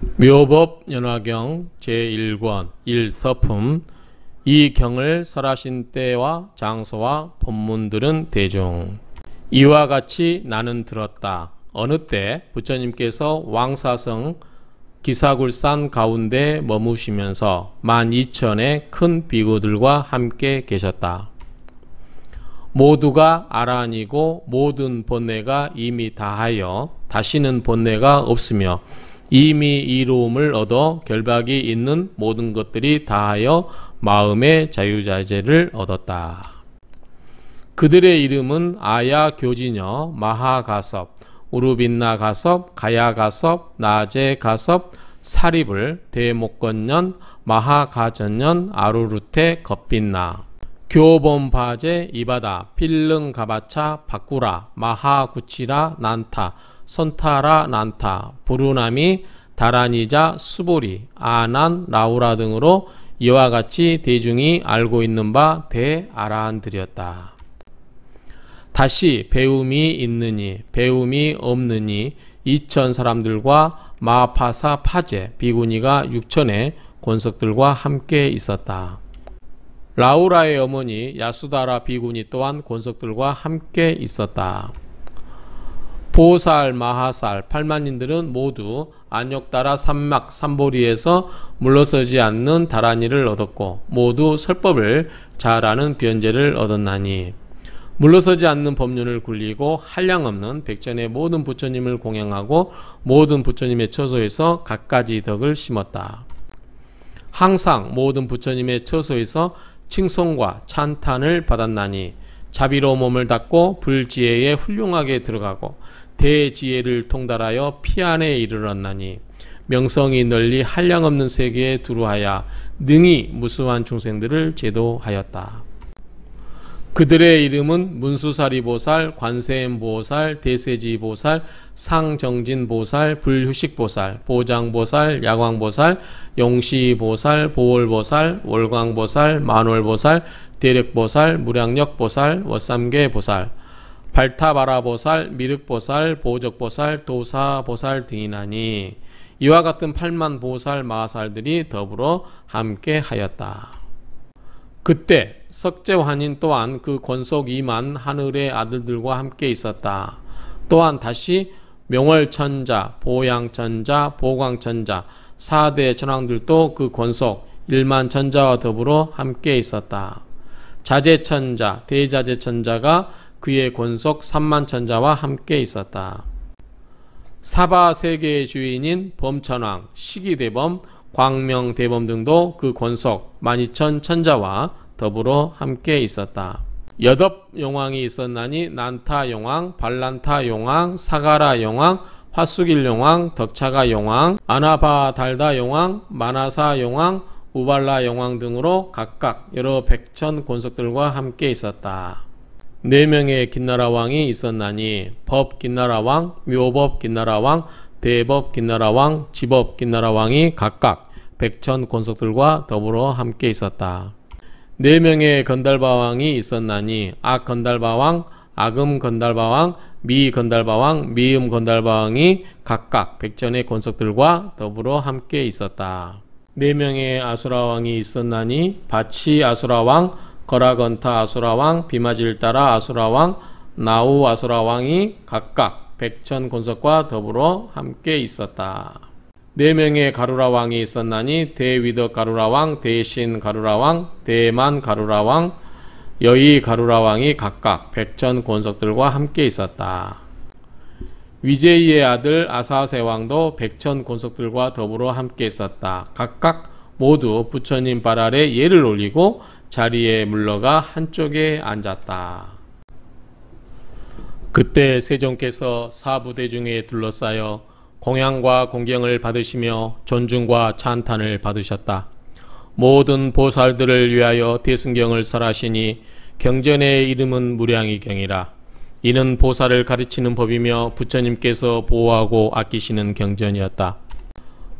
묘법 연화경 제1권 1서품 이 경을 설하신 때와 장소와 본문들은 대중 이와 같이 나는 들었다. 어느 때 부처님께서 왕사성 기사굴산 가운데 머무시면서 만 이천의 큰 비구들과 함께 계셨다. 모두가 아란이고 모든 본내가 이미 다하여 다시는 본내가 없으며 이미 이로움을 얻어 결박이 있는 모든 것들이 다하여 마음의 자유자재를 얻었다. 그들의 이름은 아야 교지녀, 마하 가섭, 우르빈나 가섭, 가야 가섭, 나제 가섭, 사립을, 대목건년, 마하 가전년, 아루루테, 겁빈나, 교범바제, 이바다, 필릉 가바차, 바꾸라, 마하구치라, 난타, 선타라, 난타, 부르나미, 다라니자, 수보리, 아난, 라우라 등으로 이와 같이 대중이 알고 있는 바 대아라한들이었다. 다시 배움이 있느니 배움이 없느니 이천 사람들과 마파사 파제 비구니가 육천의 권석들과 함께 있었다. 라우라의 어머니 야수다라 비구니 또한 권석들과 함께 있었다. 보살, 마하살, 팔만인들은 모두 안욕다라 산막 삼보리에서 물러서지 않는 다란이를 얻었고 모두 설법을 잘 아는 변제를 얻었나니 물러서지 않는 법륜을 굴리고 한량없는 백전의 모든 부처님을 공양하고 모든 부처님의 처소에서 갖가지 덕을 심었다. 항상 모든 부처님의 처소에서 칭송과 찬탄을 받았나니 자비로 몸을 닦고 불지혜에 훌륭하게 들어가고 대지혜를 통달하여 피안에 이르렀나니 명성이 널리 한량 없는 세계에 두루하여 능히 무수한 중생들을 제도하였다. 그들의 이름은 문수사리보살, 관세음보살, 대세지보살, 상정진보살, 불휴식보살, 보장보살, 야광보살, 용시보살, 보월보살, 월광보살, 만월보살, 대력보살, 무량력보살, 워삼계보살, 발타바라보살, 미륵보살, 보적보살, 도사보살 등이나니 이와 같은 팔만 보살 마살들이 더불어 함께 하였다. 그때 석재환인 또한 그 권속 이만 하늘의 아들들과 함께 있었다. 또한 다시 명월천자, 보양천자, 보광천자, 사대 천왕들도 그 권속 1만 천자와 더불어 함께 있었다. 자재천자, 대자재천자가 그의 권속 3만 천자와 함께 있었다. 사바 세계의 주인인 범천왕, 시기대범, 광명대범 등도 그 권속 12,000 천자와 더불어 함께 있었다. 여덟 용왕이 있었나니 난타 용왕, 발란타 용왕, 사가라 용왕, 화수길 용왕, 덕차가 용왕, 아나바 달다 용왕, 마나사 용왕, 우발라 용왕 등으로 각각 여러 백천 권속들과 함께 있었다. 네 명의 김나라 왕이 있었나니 법 김나라 왕, 묘법 김나라 왕, 대법 김나라 왕, 지법 김나라 왕이 각각 백천 권속들과 더불어 함께 있었다. 네 명의 건달바 왕이 있었나니 악 건달바 왕, 악음 건달바 왕, 미 건달바 왕, 미음 건달바 왕이 각각 백전의 권석들과 더불어 함께 있었다. 네 명의 아수라 왕이 있었나니 바치 아수라 왕, 거라건타 아수라 왕, 비마질따라 아수라 왕, 나우 아수라 왕이 각각 백천 권석과 더불어 함께 있었다. 네 명의 가루라 왕이 있었나니 대위덕 가루라 왕, 대신 가루라 왕, 대만 가루라 왕, 여의 가루라 왕이 각각 백전 권석들과 함께 있었다. 위제이의 아들 아사세 왕도 백천 권석들과 더불어 함께 있었다. 각각 모두 부처님 발 아래 예를 올리고 자리에 물러가 한쪽에 앉았다. 그때 세종께서 사부대중에 둘러싸여 공양과 공경을 받으시며 존중과 찬탄을 받으셨다. 모든 보살들을 위하여 대승경을 설하시니 경전의 이름은 무량이경이라. 이는 보살을 가르치는 법이며 부처님께서 보호하고 아끼시는 경전이었다.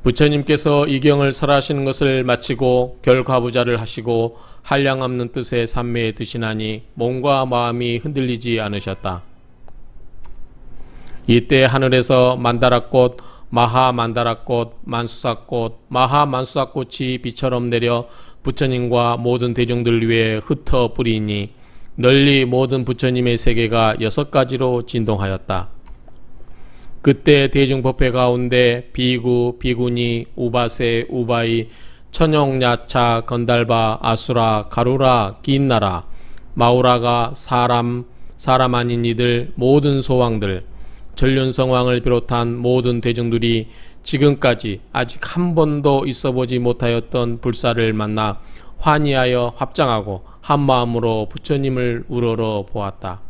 부처님께서 이 경을 설하시는 것을 마치고 결과부자를 하시고 한량 없는 뜻의 삼매에 드시나니 몸과 마음이 흔들리지 않으셨다. 이때 하늘에서 만다라꽃 마하만다라꽃, 만수사꽃, 마하만수사꽃이 비처럼 내려 부처님과 모든 대중들 위해 흩어 뿌리니 널리 모든 부처님의 세계가 여섯 가지로 진동하였다. 그때 대중법회 가운데 비구, 비구니, 우바세, 우바이, 천용, 야차, 건달바, 아수라, 가루라, 긴나라, 마우라가 사람, 사람 아닌 이들, 모든 소왕들, 전륜성왕을 비롯한 모든 대중들이 지금까지 아직 한 번도 있어 보지 못하였던 불사를 만나 환희하여 합장하고 한 마음으로 부처님을 우러러 보았다.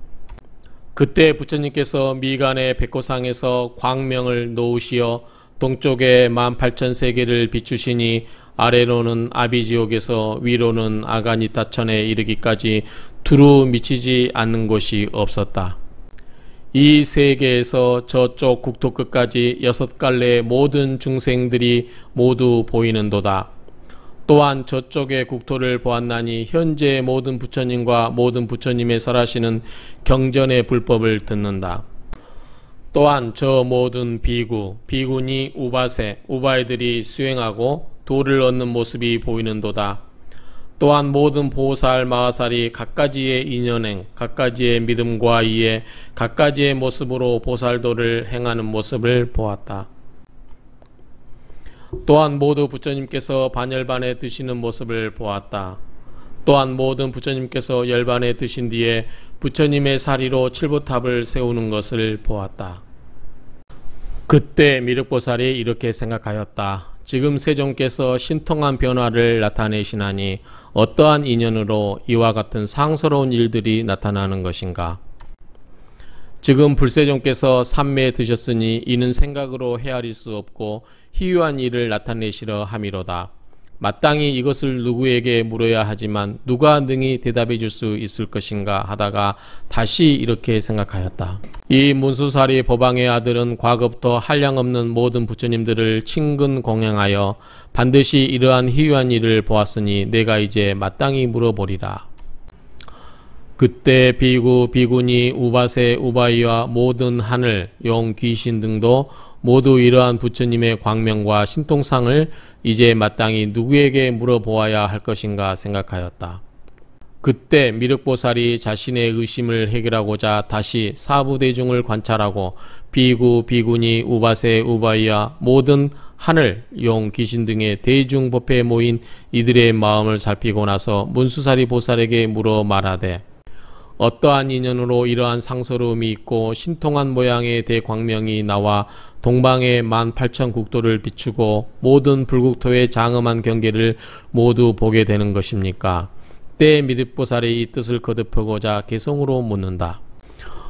그때 부처님께서 미간의 백호상에서 광명을 놓으시어 동쪽에 만 팔천 세계를 비추시니 아래로는 아비지옥에서 위로는 아가니타천에 이르기까지 두루 미치지 않는 곳이 없었다. 이 세계에서 저쪽 국토 끝까지 여섯 갈래의 모든 중생들이 모두 보이는도다. 또한 저쪽의 국토를 보았나니 현재 모든 부처님과 모든 부처님의 설하시는 경전의 불법을 듣는다. 또한 저 모든 비구, 비구니 우바세, 우바이들이 수행하고 도를 얻는 모습이 보이는도다. 또한 모든 보살 마하살이 각가지의 인연행, 각가지의 믿음과 이해, 각가지의 모습으로 보살도를 행하는 모습을 보았다. 또한 모두 부처님께서 반열반에 드시는 모습을 보았다. 또한 모든 부처님께서 열반에 드신 뒤에 부처님의 사리로 칠보탑을 세우는 것을 보았다. 그때 미륵보살이 이렇게 생각하였다. 지금 세종께서 신통한 변화를 나타내시나니 어떠한 인연으로 이와 같은 상스러운 일들이 나타나는 것인가? 지금 불세종께서 삼매에 드셨으니 이는 생각으로 헤아릴 수 없고 희유한 일을 나타내시려 함이로다. 마땅히 이것을 누구에게 물어야 하지만 누가 능히 대답해 줄 수 있을 것인가 하다가 다시 이렇게 생각하였다. 이 문수사리 법왕의 아들은 과거부터 한량없는 모든 부처님들을 친근 공양하여 반드시 이러한 희유한 일을 보았으니 내가 이제 마땅히 물어보리라. 그때 비구, 비구니, 우바세, 우바이와 모든 하늘, 용, 귀신 등도 모두 이러한 부처님의 광명과 신통상을 이제 마땅히 누구에게 물어보아야 할 것인가 생각하였다. 그때 미륵보살이 자신의 의심을 해결하고자 다시 사부대중을 관찰하고 비구, 비구니, 우바세, 우바이와 모든 하늘, 용, 귀신 등의 대중법회에 모인 이들의 마음을 살피고 나서 문수사리 보살에게 물어 말하되 어떠한 인연으로 이러한 상서로움이 있고 신통한 모양의 대광명이 나와 동방의 만 팔천 국도를 비추고 모든 불국토의 장엄한 경계를 모두 보게 되는 것입니까? 때 미륵보살이 이 뜻을 거듭하고자 개성으로 묻는다.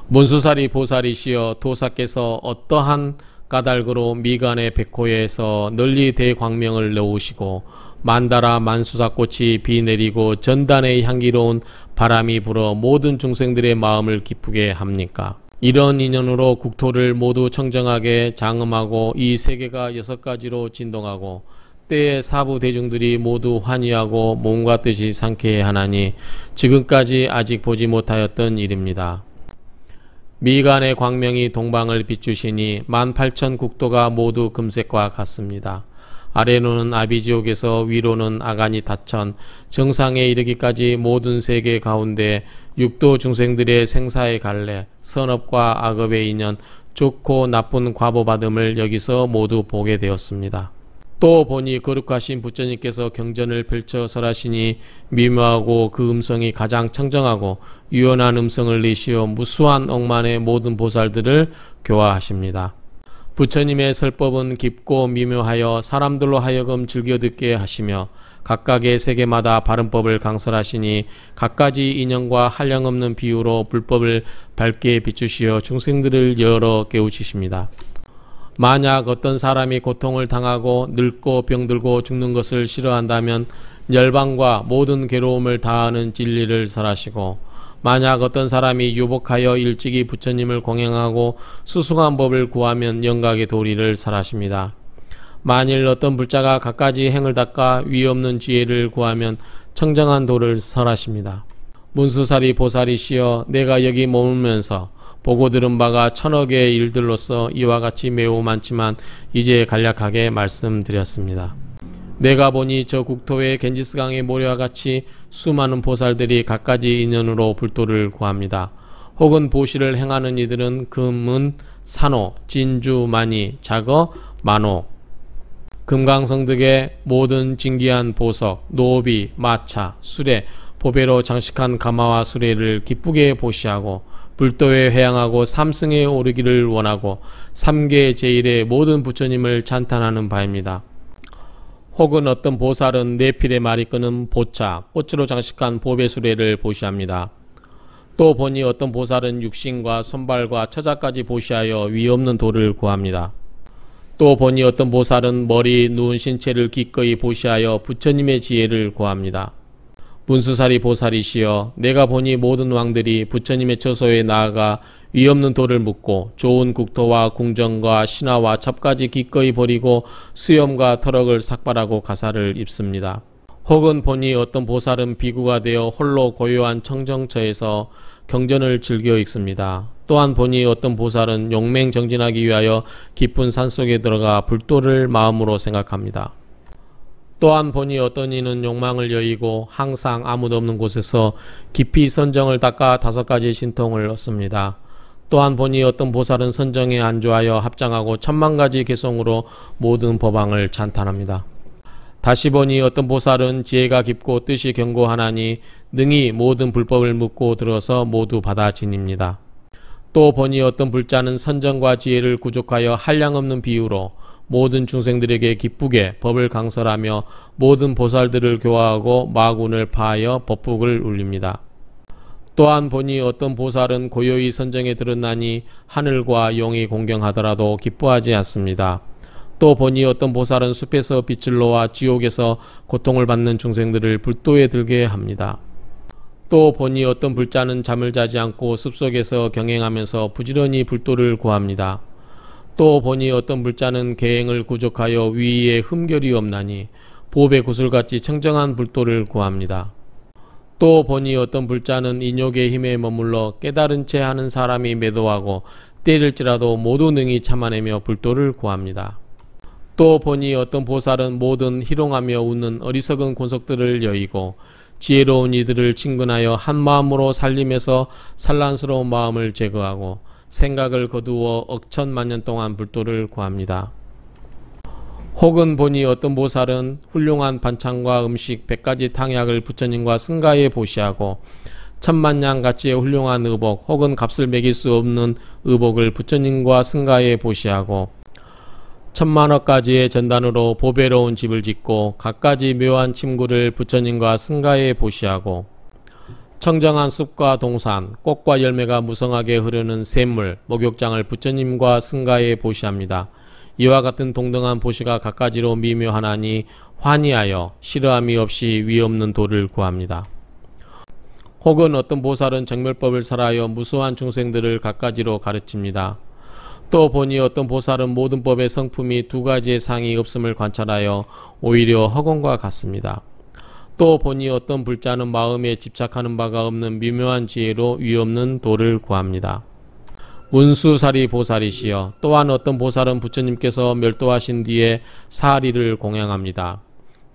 문수살이 보살이시여 도사께서 어떠한 까닭으로 미간의 백호에서 널리 대광명을 넣으시고 만다라 만수사꽃이 비 내리고 전단의 향기로운 바람이 불어 모든 중생들의 마음을 기쁘게 합니까? 이런 인연으로 국토를 모두 청정하게 장엄하고 이 세계가 여섯 가지로 진동하고 때에 사부 대중들이 모두 환희하고 몸과 뜻이 상쾌하나니 지금까지 아직 보지 못하였던 일입니다. 미간의 광명이 동방을 비추시니 만 팔천 국도가 모두 금색과 같습니다. 아래로는 아비지옥에서 위로는 아가니 다천, 정상에 이르기까지 모든 세계 가운데 육도 중생들의 생사의 갈래, 선업과 악업의 인연, 좋고 나쁜 과보받음을 여기서 모두 보게 되었습니다. 또 보니 거룩하신 부처님께서 경전을 펼쳐 설하시니 미묘하고 그 음성이 가장 청정하고 유연한 음성을 내시어 무수한 억만의 모든 보살들을 교화하십니다. 부처님의 설법은 깊고 미묘하여 사람들로 하여금 즐겨 듣게 하시며 각각의 세계마다 발음법을 강설하시니 각가지 인연과 한량없는 비유로 불법을 밝게 비추시어 중생들을 열어 깨우치십니다. 만약 어떤 사람이 고통을 당하고 늙고 병들고 죽는 것을 싫어한다면 열방과 모든 괴로움을 다하는 진리를 설하시고 만약 어떤 사람이 유복하여 일찍이 부처님을 공양하고 수승한 법을 구하면 영각의 도리를 설하십니다. 만일 어떤 불자가 갖가지 행을 닦아 위 없는 지혜를 구하면 청정한 도를 설하십니다. 문수살이 보살이시여 내가 여기 머물면서 보고 들은 바가 천억의 일들로서 이와 같이 매우 많지만 이제 간략하게 말씀드렸습니다. 내가 보니 저 국토의 겐지스강의 모래와 같이 수많은 보살들이 갖가지 인연으로 불도를 구합니다. 혹은 보시를 행하는 이들은 금은 산호, 진주, 많이, 작어, 만호, 금강성득의 모든 진기한 보석, 노비, 마차, 수레, 보배로 장식한 가마와 수레를 기쁘게 보시하고 불도에 회양하고 삼승에 오르기를 원하고 삼계 제일의 모든 부처님을 찬탄하는 바입니다. 혹은 어떤 보살은 네필의 말이 끄는 보차, 꽃으로 장식한 보배수레를 보시합니다. 또 보니 어떤 보살은 육신과 손발과 처자까지 보시하여 위 없는 돌을 구합니다. 또 보니 어떤 보살은 머리 누운 신체를 기꺼이 보시하여 부처님의 지혜를 구합니다. 문수살이 보살이시여 내가 보니 모든 왕들이 부처님의 처소에 나아가 위 없는 돌을 묻고 좋은 국토와 궁정과 신화와 첩까지 기꺼이 버리고 수염과 터럭을 삭발하고 가사를 입습니다. 혹은 보니 어떤 보살은 비구가 되어 홀로 고요한 청정처에서 경전을 즐겨 읽습니다. 또한 보니 어떤 보살은 용맹 정진하기 위하여 깊은 산속에 들어가 불도를 마음으로 생각합니다. 또한 보니 어떤 이는 욕망을 여의고 항상 아무도 없는 곳에서 깊이 선정을 닦아 다섯 가지 신통을 얻습니다. 또한 보니 어떤 보살은 선정에 안주하여 합장하고 천만 가지 개성으로 모든 법왕을 찬탄합니다. 다시 보니 어떤 보살은 지혜가 깊고 뜻이 견고하나니 능히 모든 불법을 묻고 들어서 모두 받아 지닙니다. 또 보니 어떤 불자는 선정과 지혜를 구족하여 한량없는 비유로 모든 중생들에게 기쁘게 법을 강설하며 모든 보살들을 교화하고 마군을 파하여 법북을 울립니다. 또한 보니 어떤 보살은 고요히 선정에 들었나니 하늘과 용이 공경하더라도 기뻐하지 않습니다. 또 보니 어떤 보살은 숲에서 빛을 놓아 지옥에서 고통을 받는 중생들을 불도에 들게 합니다. 또 보니 어떤 불자는 잠을 자지 않고 숲속에서 경행하면서 부지런히 불도를 구합니다. 또 보니 어떤 불자는 계행을 구족하여 위에 흠결이 없나니 보배 구슬같이 청정한 불도를 구합니다. 또 보니 어떤 불자는 인욕의 힘에 머물러 깨달은 채 하는 사람이 매도하고 때릴지라도 모두 능히 참아내며 불도를 구합니다. 또 보니 어떤 보살은 모든 희롱하며 웃는 어리석은 권속들을 여의고 지혜로운 이들을 친근하여 한 마음으로 살림에서 산란스러운 마음을 제거하고 생각을 거두어 억천만년 동안 불도를 구합니다. 혹은 보니 어떤 보살은 훌륭한 반찬과 음식 백가지 탕약을 부처님과 승가에 보시하고 천만냥 가치의 훌륭한 의복 혹은 값을 매길 수 없는 의복을 부처님과 승가에 보시하고 천만원까지의 전단으로 보배로운 집을 짓고 갖가지 묘한 침구를 부처님과 승가에 보시하고 청정한 숲과 동산, 꽃과 열매가 무성하게 흐르는 샘물, 목욕장을 부처님과 승가에 보시합니다. 이와 같은 동등한 보시가 갖가지로 미묘하나니 환희하여 싫어함이 없이 위 없는 도를 구합니다. 혹은 어떤 보살은 정멸법을 살아여 무수한 중생들을 갖가지로 가르칩니다. 또 보니 어떤 보살은 모든 법의 성품이 두 가지의 상이 없음을 관찰하여 오히려 허공과 같습니다. 또 보니 어떤 불자는 마음에 집착하는 바가 없는 미묘한 지혜로 위없는 도를 구합니다. 문수사리 보살이시여 또한 어떤 보살은 부처님께서 멸도하신 뒤에 사리를 공양합니다.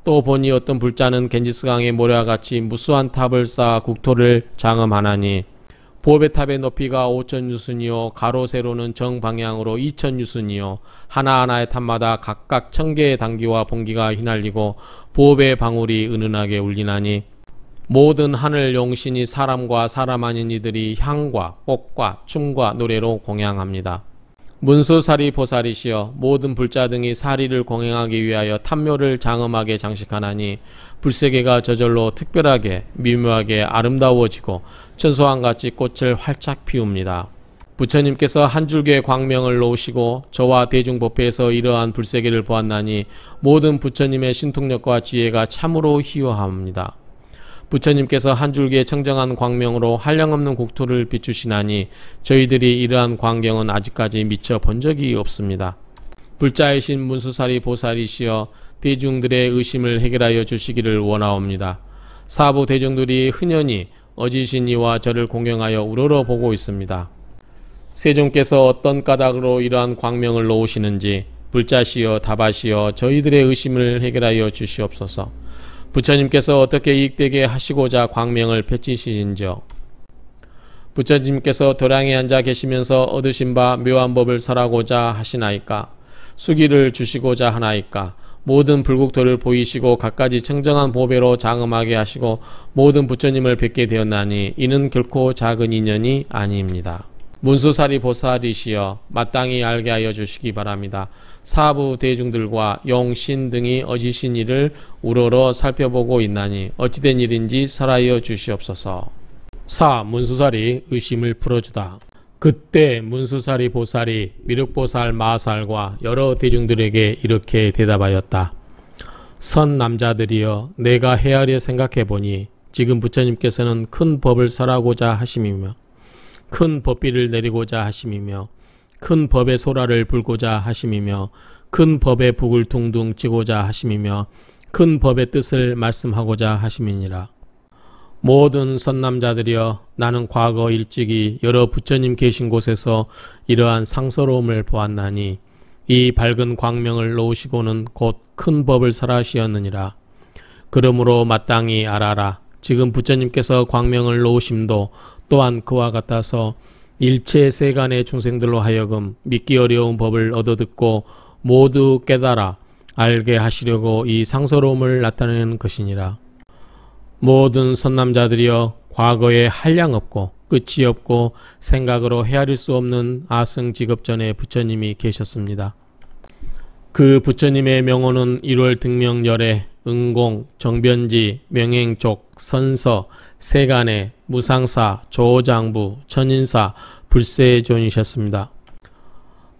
또 보니 어떤 불자는 겐지스강의 모래와 같이 무수한 탑을 쌓아 국토를 장엄하나니 보배탑의 높이가 5천 유순이요 가로 세로는 정방향으로 2천 유순이요 하나하나의 탑마다 각각 천 개의 단기와 봉기가 휘날리고 보배 방울이 은은하게 울리나니 모든 하늘 용신이 사람과 사람 아닌 이들이 향과 꽃과 춤과 노래로 공양합니다. 문수사리 보살이시여 모든 불자 등이 사리를 공행하기 위하여 탐묘를 장엄하게 장식하나니 불세계가 저절로 특별하게 미묘하게 아름다워지고 천소한같이 꽃을 활짝 피웁니다. 부처님께서 한 줄기의 광명을 놓으시고 저와 대중법회에서 이러한 불세계를 보았나니 모든 부처님의 신통력과 지혜가 참으로 희화합니다. 부처님께서 한 줄기의 청정한 광명으로 한량없는 국토를 비추시나니 저희들이 이러한 광경은 아직까지 미처 본 적이 없습니다. 불자이신 문수사리 보살이시여 대중들의 의심을 해결하여 주시기를 원하옵니다. 사부 대중들이 흔연히 어지신 이와 저를 공경하여 우러러 보고 있습니다. 세종께서 어떤 까닭으로 이러한 광명을 놓으시는지 불자시여 답하시어 저희들의 의심을 해결하여 주시옵소서. 부처님께서 어떻게 이익되게 하시고자 광명을 펼치시는지요. 부처님께서 도량에 앉아 계시면서 얻으신 바 묘한 법을 설하고자 하시나이까 수기를 주시고자 하나이까 모든 불국토를 보이시고 갖가지 청정한 보배로 장엄하게 하시고 모든 부처님을 뵙게 되었나니 이는 결코 작은 인연이 아닙니다. 문수사리 보살이시여 마땅히 알게 하여 주시기 바랍니다. 사부 대중들과 용신 등이 어지신 일을 우러러 살펴보고 있나니 어찌된 일인지 설하여 주시옵소서. 사 문수살이 의심을 풀어주다. 그때 문수살이 보살이 미륵보살 마살과 여러 대중들에게 이렇게 대답하였다. 선 남자들이여 내가 헤아려 생각해 보니 지금 부처님께서는 큰 법을 설하고자 하심이며 큰 법비를 내리고자 하심이며 큰 법의 소라를 불고자 하심이며 큰 법의 북을 둥둥 치고자 하심이며 큰 법의 뜻을 말씀하고자 하심이니라. 모든 선남자들이여 나는 과거 일찍이 여러 부처님 계신 곳에서 이러한 상서로움을 보았나니 이 밝은 광명을 놓으시고는 곧 큰 법을 설하시었느니라. 그러므로 마땅히 알아라. 지금 부처님께서 광명을 놓으심도 또한 그와 같아서 일체 세간의 중생들로 하여금 믿기 어려운 법을 얻어듣고 모두 깨달아 알게 하시려고 이 상서로움을 나타내는 것이니라. 모든 선남자들이여 과거에 한량 없고 끝이 없고 생각으로 헤아릴 수 없는 아승 직업전에 부처님이 계셨습니다. 그 부처님의 명호는 1월 등명열에 응공, 정변지, 명행족, 선서, 세간의 무상사, 조장부, 천인사, 불세존이셨습니다.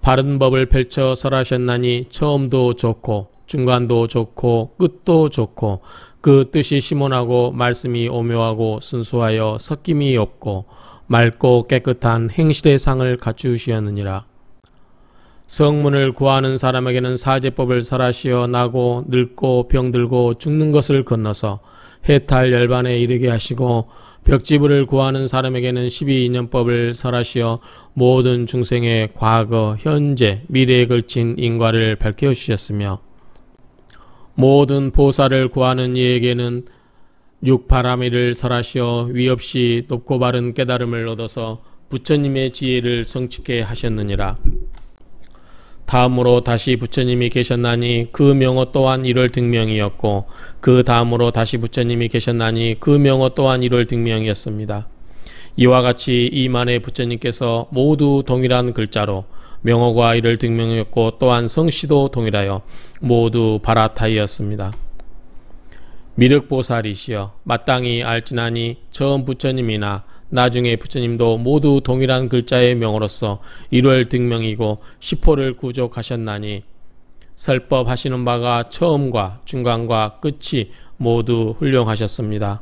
바른 법을 펼쳐 설하셨나니 처음도 좋고 중간도 좋고 끝도 좋고 그 뜻이 심원하고 말씀이 오묘하고 순수하여 섞임이 없고 맑고 깨끗한 행실의 상을 갖추시었느니라. 성문을 구하는 사람에게는 사제법을 설하시어 나고 늙고 병들고 죽는 것을 건너서 해탈 열반에 이르게 하시고 벽지불을 구하는 사람에게는 12인연법을 설하시어 모든 중생의 과거, 현재, 미래에 걸친 인과를 밝혀 주셨으며 모든 보살을 구하는 이에게는 육바라미를 설하시어 위없이 높고 바른 깨달음을 얻어서 부처님의 지혜를 성취케 하셨느니라. 다음으로 다시 부처님이 계셨나니 그 명호 또한 1월 등명이었고 그 다음으로 다시 부처님이 계셨나니 그 명호 또한 1월 등명이었습니다. 이와 같이 이만의 부처님께서 모두 동일한 글자로 명호가 이를 등명했고 또한 성씨도 동일하여 모두 바라타이였습니다. 미륵보살이시여 마땅히 알지나니 처음 부처님이나 나중에 부처님도 모두 동일한 글자의 명으로서 1월 등명이고 10호를 구족하셨나니 설법 하시는 바가 처음과 중간과 끝이 모두 훌륭하셨습니다.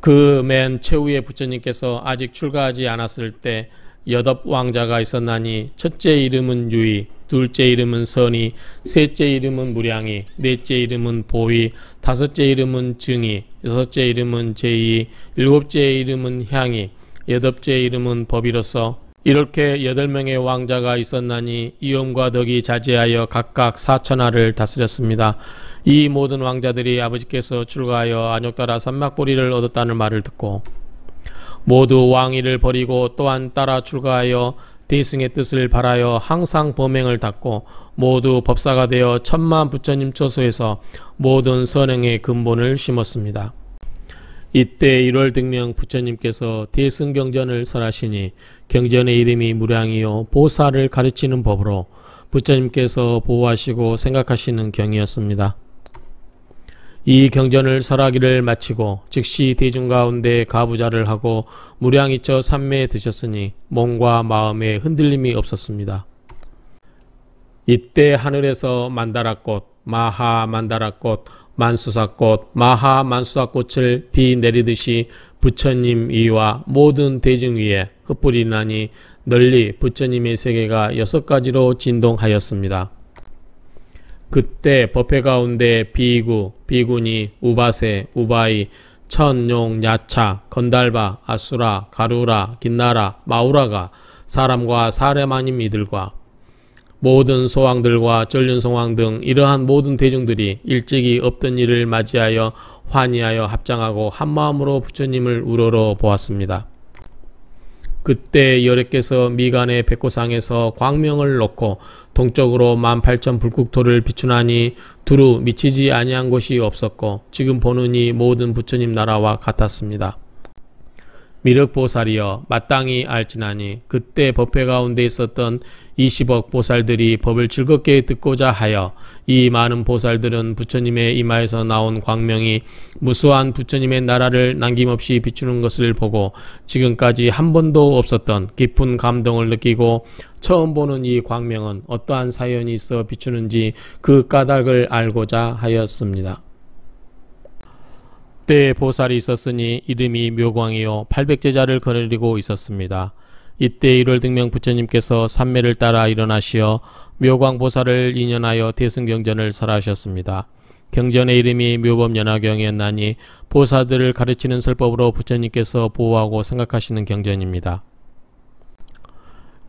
그 맨 최후의 부처님께서 아직 출가하지 않았을 때 여덟 왕자가 있었나니 첫째 이름은 유이, 둘째 이름은 선이, 셋째 이름은 무량이, 넷째 이름은 보이, 다섯째 이름은 증이, 여섯째 이름은 제이, 일곱째 이름은 향이, 여덟째 이름은 법이로서 이렇게 여덟 명의 왕자가 있었나니 이음과 덕이 자제하여 각각 사천하를 다스렸습니다. 이 모든 왕자들이 아버지께서 출가하여 안욕따라 산막보리를 얻었다는 말을 듣고 모두 왕위를 버리고 또한 따라 출가하여 대승의 뜻을 바라여 항상 범행을 닦고 모두 법사가 되어 천만 부처님 처소에서 모든 선행의 근본을 심었습니다. 이때 1월 등명 부처님께서 대승경전을 설하시니 경전의 이름이 무량이요 보살을 가르치는 법으로 부처님께서 보호하시고 생각하시는 경이었습니다. 이 경전을 설하기를 마치고 즉시 대중 가운데 가부자를 하고 무량이처 삼매에 드셨으니 몸과 마음에 흔들림이 없었습니다. 이때 하늘에서 만다라꽃, 마하 만다라꽃, 만수사꽃, 마하 만수사꽃을 비 내리듯이 부처님 위와 모든 대중 위에 흩뿌리나니 널리 부처님의 세계가 여섯 가지로 진동하였습니다. 그때 법회 가운데 비구, 비구니, 우바세, 우바이, 천용, 야차, 건달바, 아수라, 가루라, 긴나라, 마우라가 사람과 사람 아닌 이들과 모든 소왕들과 전륜송왕 등 이러한 모든 대중들이 일찍이 없던 일을 맞이하여 환희하여 합장하고 한마음으로 부처님을 우러러 보았습니다. 그때 여래께서 미간의 백호상에서 광명을 놓고 동쪽으로 18,000 불국토를 비추나니 두루 미치지 아니한 곳이 없었고 지금 보느니 모든 부처님 나라와 같았습니다. 미륵보살이여 마땅히 알지나니 그때 법회 가운데 있었던 20억 보살들이 법을 즐겁게 듣고자 하여 이 많은 보살들은 부처님의 이마에서 나온 광명이 무수한 부처님의 나라를 남김없이 비추는 것을 보고 지금까지 한 번도 없었던 깊은 감동을 느끼고 처음 보는 이 광명은 어떠한 사연이 있어 비추는지 그 까닭을 알고자 하였습니다. 그때 보살이 있었으니 이름이 묘광이요 800제자를 거느리고 있었습니다. 이때 1월 등명 부처님께서 산매를 따라 일어나시어 묘광 보살을 인연하여 대승경전을 설하셨습니다. 경전의 이름이 묘범연화경이었나니 보사들을 가르치는 설법으로 부처님께서 보호하고 생각하시는 경전입니다.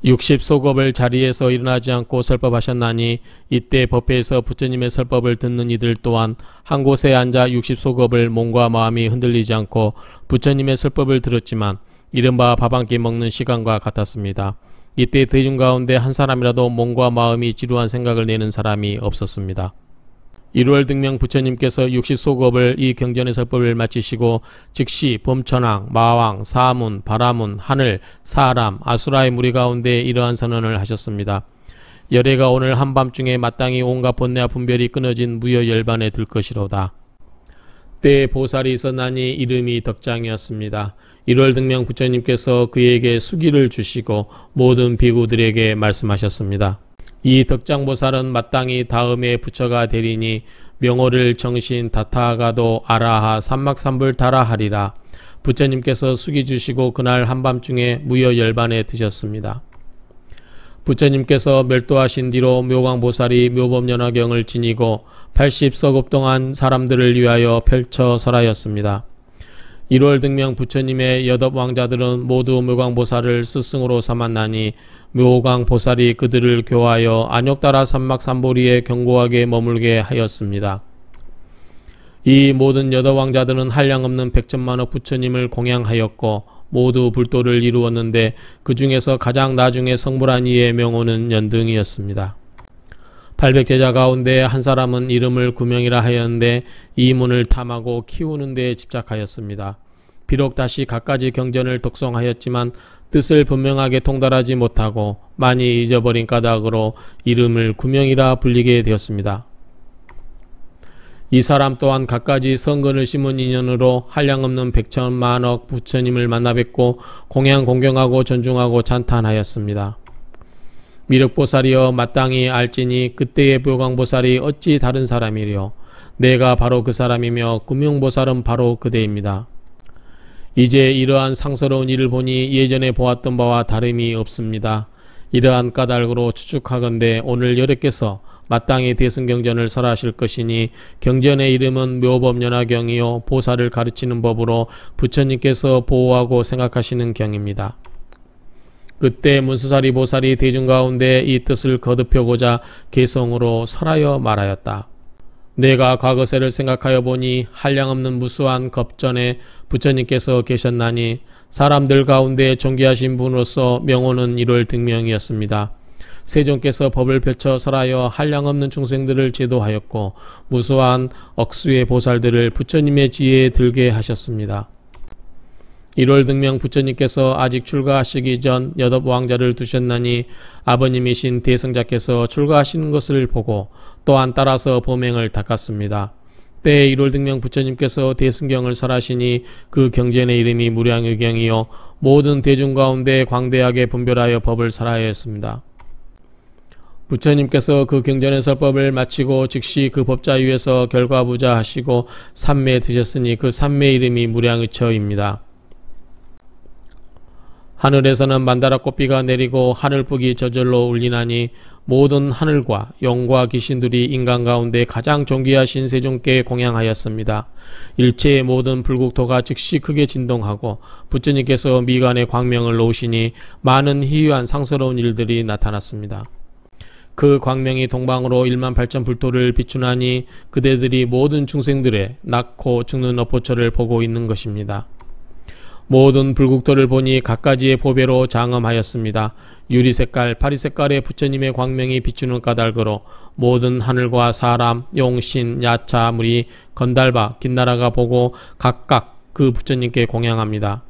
60소급을 자리에서 일어나지 않고 설법하셨나니 이때 법회에서 부처님의 설법을 듣는 이들 또한 한 곳에 앉아 60소급을 몸과 마음이 흔들리지 않고 부처님의 설법을 들었지만 이른바 밥 한 끼 먹는 시간과 같았습니다. 이때 대중 가운데 한 사람이라도 몸과 마음이 지루한 생각을 내는 사람이 없었습니다. 1월 등명 부처님께서 육시소급을 이 경전의 설법을 마치시고 즉시 범천왕, 마왕, 사문, 바라문, 하늘, 사람, 아수라의 무리 가운데 이러한 선언을 하셨습니다. 열애가 오늘 한밤중에 마땅히 온갖 번뇌와 분별이 끊어진 무여 열반에 들 것이로다. 때 보살이 있었나니 이름이 덕장이었습니다. 1월 등명 부처님께서 그에게 수기를 주시고 모든 비구들에게 말씀하셨습니다. 이 덕장보살은 마땅히 다음에 부처가 되리니 명호를 정신 다타가도 아라하 삼막삼불 다라하리라. 부처님께서 숙이 주시고 그날 한밤중에 무여 열반에 드셨습니다. 부처님께서 멸도하신 뒤로 묘광보살이 묘법연화경을 지니고 80서급 동안 사람들을 위하여 펼쳐 설하였습니다. 1월 등명 부처님의 여덟 왕자들은 모두 묘광보살을 스승으로 삼았나니 묘광보살이 그들을 교하여 안욕따라 산막 삼보리에 견고하게 머물게 하였습니다. 이 모든 여덟 왕자들은 한량없는 백천만억 부처님을 공양하였고 모두 불도를 이루었는데 그 중에서 가장 나중에 성불한 이의 명호는 연등이었습니다. 800 제자 가운데 한 사람은 이름을 구명이라 하였는데 이 문을 탐하고 키우는 데 집착하였습니다. 비록 다시 갖가지 경전을 독송하였지만 뜻을 분명하게 통달하지 못하고 많이 잊어버린 까닭으로 이름을 구명이라 불리게 되었습니다. 이 사람 또한 갖가지 성근을 심은 인연으로 한량없는 백천만억 부처님을 만나 뵙고 공양 공경하고 존중하고 찬탄하였습니다. 미륵보살이여 마땅히 알지니 그때의 묘광보살이 어찌 다른 사람이리요. 내가 바로 그 사람이며 구명보살은 바로 그대입니다. 이제 이러한 상서로운 일을 보니 예전에 보았던 바와 다름이 없습니다. 이러한 까닭으로 추측하건대 오늘 여러께서 마땅히 대승경전을 설하실 것이니 경전의 이름은 묘법연화경이요 보살을 가르치는 법으로 부처님께서 보호하고 생각하시는 경입니다. 그때 문수사리 보살이 대중 가운데 이 뜻을 거듭혀고자 개성으로 설하여 말하였다. 내가 과거세를 생각하여 보니 한량없는 무수한 겁전에 부처님께서 계셨나니 사람들 가운데 존귀하신 분으로서 명호는 1월 등명이었습니다. 세종께서 법을 펼쳐 설하여 한량없는 중생들을 제도하였고 무수한 억수의 보살들을 부처님의 지혜에 들게 하셨습니다. 1월 등명 부처님께서 아직 출가하시기 전 여덟 왕자를 두셨나니 아버님이신 대승자께서 출가하시는 것을 보고 또한 따라서 범행을 닦았습니다. 때 1월 등명 부처님께서 대승경을 설하시니 그 경전의 이름이 무량의경이요 모든 대중 가운데 광대하게 분별하여 법을 설하였습니다. 부처님께서 그 경전의 설법을 마치고 즉시 그 법자 위에서 결과부자 하시고 삼매 드셨으니 그 삼매 이름이 무량의처입니다. 하늘에서는 만다라 꽃비가 내리고 하늘북이 저절로 울리나니 모든 하늘과 영과 귀신들이 인간 가운데 가장 존귀하신 세종께 공양하였습니다. 일체의 모든 불국토가 즉시 크게 진동하고 부처님께서 미간에 광명을 놓으시니 많은 희유한 상스러운 일들이 나타났습니다. 그 광명이 동방으로 1만 8천 불토를 비추나니 그대들이 모든 중생들의 낳고 죽는 어포처를 보고 있는 것입니다. 모든 불국토를 보니 각가지의 보배로 장엄하였습니다. 유리 색깔, 파리 색깔의 부처님의 광명이 비추는 까닭으로 모든 하늘과 사람, 용신, 야차, 무리, 건달바, 긴나라가 보고 각각 그 부처님께 공양합니다.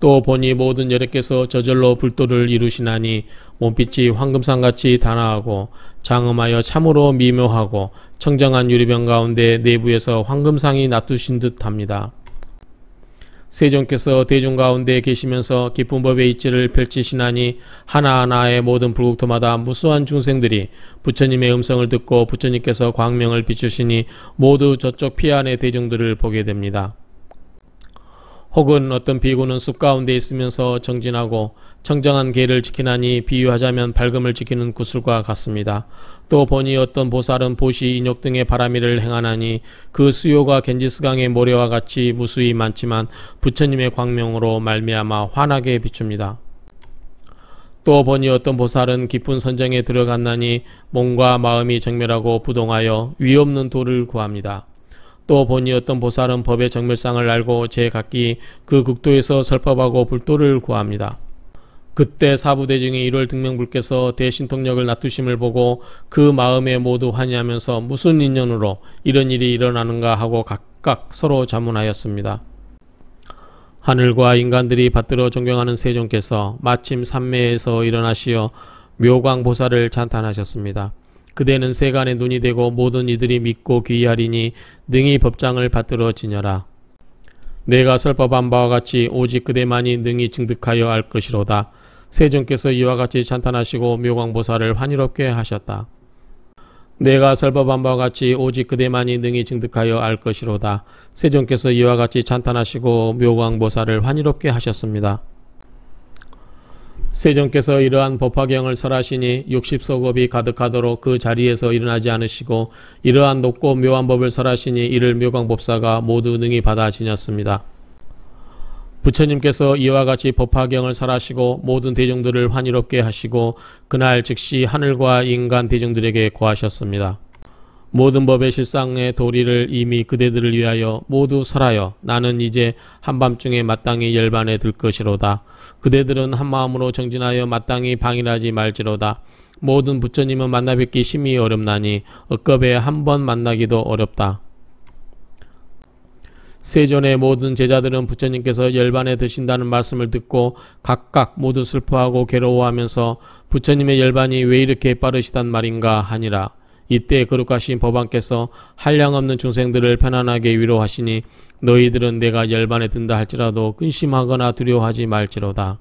또 보니 모든 여력께서 저절로 불도를 이루시나니 몸빛이 황금상같이 단아하고 장엄하여 참으로 미묘하고 청정한 유리병 가운데 내부에서 황금상이 놔두신 듯합니다. 세종께서 대중 가운데 계시면서 깊은 법의 이치를 펼치시나니 하나하나의 모든 불국토마다 무수한 중생들이 부처님의 음성을 듣고 부처님께서 광명을 비추시니 모두 저쪽 피안의 대중들을 보게 됩니다. 혹은 어떤 비구는 숲 가운데 있으면서 정진하고 청정한 계를 지키나니 비유하자면 밝음을 지키는 구슬과 같습니다. 또 보니 어떤 보살은 보시, 인욕 등의 바람이를 행하나니 그 수요가 겐지스강의 모래와 같이 무수히 많지만 부처님의 광명으로 말미암아 환하게 비춥니다. 또 보니 어떤 보살은 깊은 선정에 들어갔나니 몸과 마음이 정멸하고 부동하여 위없는 도를 구합니다. 또 보니 어떤 보살은 법의 정멸상을 알고 제각기 그 극도에서 설법하고 불도를 구합니다. 그때 사부대중의 1월 등명불께서 대신통력을 놔두심을 보고 그 마음에 모두 환희하면서 무슨 인연으로 이런 일이 일어나는가 하고 각각 서로 자문하였습니다. 하늘과 인간들이 받들어 존경하는 세종께서 마침 삼매에서 일어나시어 묘광보살을 찬탄하셨습니다. 그대는 세간의 눈이 되고 모든 이들이 믿고 귀하리니 능히 법장을 받들어 지녀라. 내가 설법한 바와 같이 오직 그대만이 능히 증득하여 알 것이로다. 세종께서 이와 같이 찬탄하시고 묘광보살을 환희롭게 하셨다. 내가 설법한 바와 같이 오직 그대만이 능히 증득하여 알 것이로다. 세종께서 이와 같이 찬탄하시고 묘광보살을 환희롭게 하셨습니다. 세종께서 이러한 법화경을 설하시니 60소급이 가득하도록 그 자리에서 일어나지 않으시고 이러한 높고 묘한 법을 설하시니 이를 묘광법사가 모두 능히 받아 지녔습니다. 부처님께서 이와 같이 법화경을 설하시고 모든 대중들을 환희롭게 하시고 그날 즉시 하늘과 인간 대중들에게 고하셨습니다. 모든 법의 실상의 도리를 이미 그대들을 위하여 모두 설하여 나는 이제 한밤중에 마땅히 열반에 들 것이로다. 그대들은 한마음으로 정진하여 마땅히 방일하지 말지로다. 모든 부처님은 만나 뵙기 심히 어렵나니 억겁에 한 번 만나기도 어렵다. 세존의 모든 제자들은 부처님께서 열반에 드신다는 말씀을 듣고 각각 모두 슬퍼하고 괴로워하면서 부처님의 열반이 왜 이렇게 빠르시단 말인가 하니라. 이때 거룩하신 법왕께서 한량 없는 중생들을 편안하게 위로하시니 너희들은 내가 열반에 든다 할지라도 근심하거나 두려워하지 말지로다.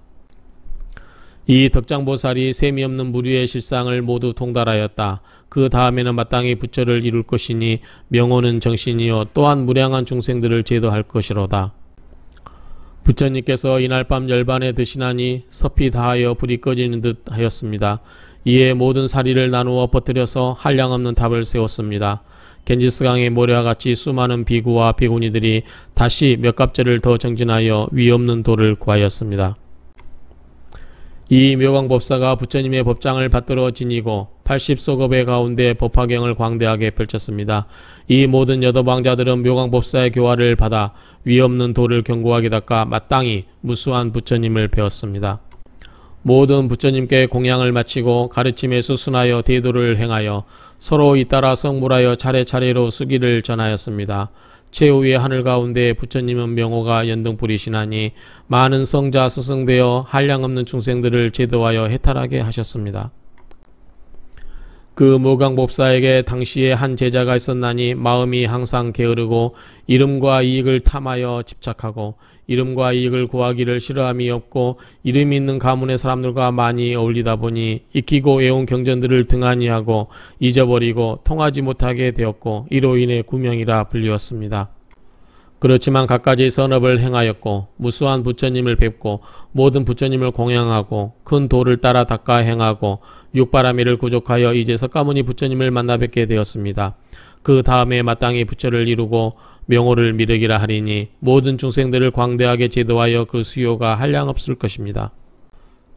이 덕장보살이 셈이 없는 무리의 실상을 모두 통달하였다. 그 다음에는 마땅히 부처를 이룰 것이니 명호는 정신이요 또한 무량한 중생들을 제도할 것이로다. 부처님께서 이날 밤 열반에 드시나니 섭이 다하여 불이 꺼지는 듯 하였습니다. 이에 모든 사리를 나누어 퍼뜨려서 한량없는 탑을 세웠습니다. 겐지스강의 모래와 같이 수많은 비구와 비구니들이 다시 몇 갑절을 더 정진하여 위없는 돌을 구하였습니다. 이 묘광법사가 부처님의 법장을 받들어 지니고 80소급의 가운데 법화경을 광대하게 펼쳤습니다. 이 모든 여도방자들은 묘광법사의 교화를 받아 위없는 돌을 견고하게 닦아 마땅히 무수한 부처님을 배웠습니다. 모든 부처님께 공양을 마치고 가르침에 수순하여 대도를 행하여 서로 잇따라 성물하여 차례차례로 수기를 전하였습니다. 최후의 하늘 가운데 부처님은 명호가 연등불이시나니 많은 성자 스승되어 한량없는 중생들을 제도하여 해탈하게 하셨습니다. 그 모강법사에게 당시에 한 제자가 있었나니 마음이 항상 게으르고 이름과 이익을 탐하여 집착하고 이름과 이익을 구하기를 싫어함이 없고 이름 있는 가문의 사람들과 많이 어울리다 보니 익히고 애온 경전들을 등한히 하고 잊어버리고 통하지 못하게 되었고 이로 인해 구명이라 불리웠습니다. 그렇지만 갖가지 선업을 행하였고 무수한 부처님을 뵙고 모든 부처님을 공양하고 큰 도를 따라 닦아 행하고 육바라미를 구족하여 이제 석가모니 부처님을 만나 뵙게 되었습니다. 그 다음에 마땅히 부처를 이루고 명호를 미르기라 하리니 모든 중생들을 광대하게 제도하여 그 수요가 한량없을 것입니다.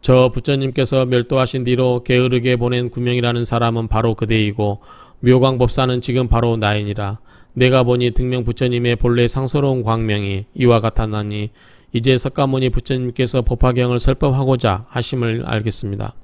저 부처님께서 멸도하신 뒤로 게으르게 보낸 구명이라는 사람은 바로 그대이고 묘광법사는 지금 바로 나이니라. 내가 보니 등명 부처님의 본래 상서로운 광명이 이와 같았나니 이제 석가모니 부처님께서 법화경을 설법하고자 하심을 알겠습니다.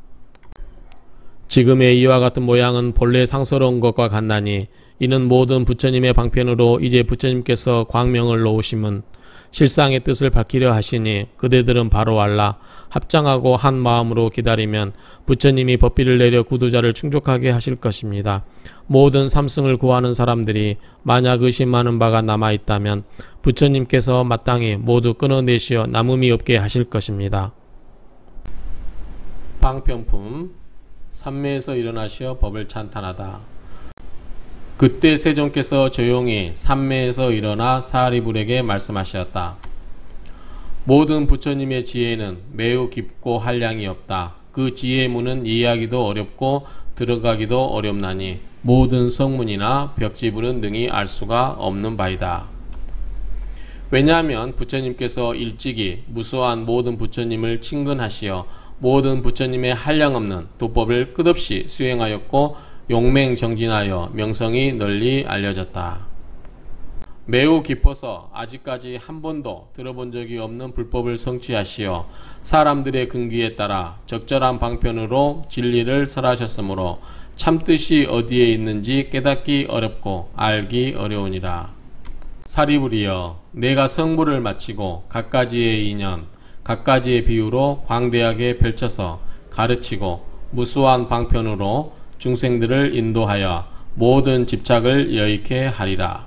지금의 이와 같은 모양은 본래 상서로운 것과 같나니 이는 모든 부처님의 방편으로 이제 부처님께서 광명을 놓으심은 실상의 뜻을 밝히려 하시니 그대들은 바로 알라 합장하고 한 마음으로 기다리면 부처님이 법비를 내려 구두자를 충족하게 하실 것입니다. 모든 삼승을 구하는 사람들이 만약 의심하는 바가 남아 있다면 부처님께서 마땅히 모두 끊어내시어 남음이 없게 하실 것입니다. 방편품 삼매에서 일어나시어 법을 찬탄하다. 그때 세종께서 조용히 삼매에서 일어나 사리불에게 말씀하셨다. 모든 부처님의 지혜는 매우 깊고 한량이 없다. 그 지혜의 문은 이해하기도 어렵고 들어가기도 어렵나니 모든 성문이나 벽지불은 능히 알 수가 없는 바이다. 왜냐하면 부처님께서 일찍이 무수한 모든 부처님을 친근하시어 모든 부처님의 한량없는 도법을 끝없이 수행하였고 용맹정진하여 명성이 널리 알려졌다. 매우 깊어서 아직까지 한 번도 들어본 적이 없는 불법을 성취하시어 사람들의 근기에 따라 적절한 방편으로 진리를 설하셨으므로 참뜻이 어디에 있는지 깨닫기 어렵고 알기 어려우니라. 사리불이여 내가 성부를 마치고 각가지의 인연, 각가지의 비유로 광대하게 펼쳐서 가르치고 무수한 방편으로 중생들을 인도하여 모든 집착을 여의케 하리라.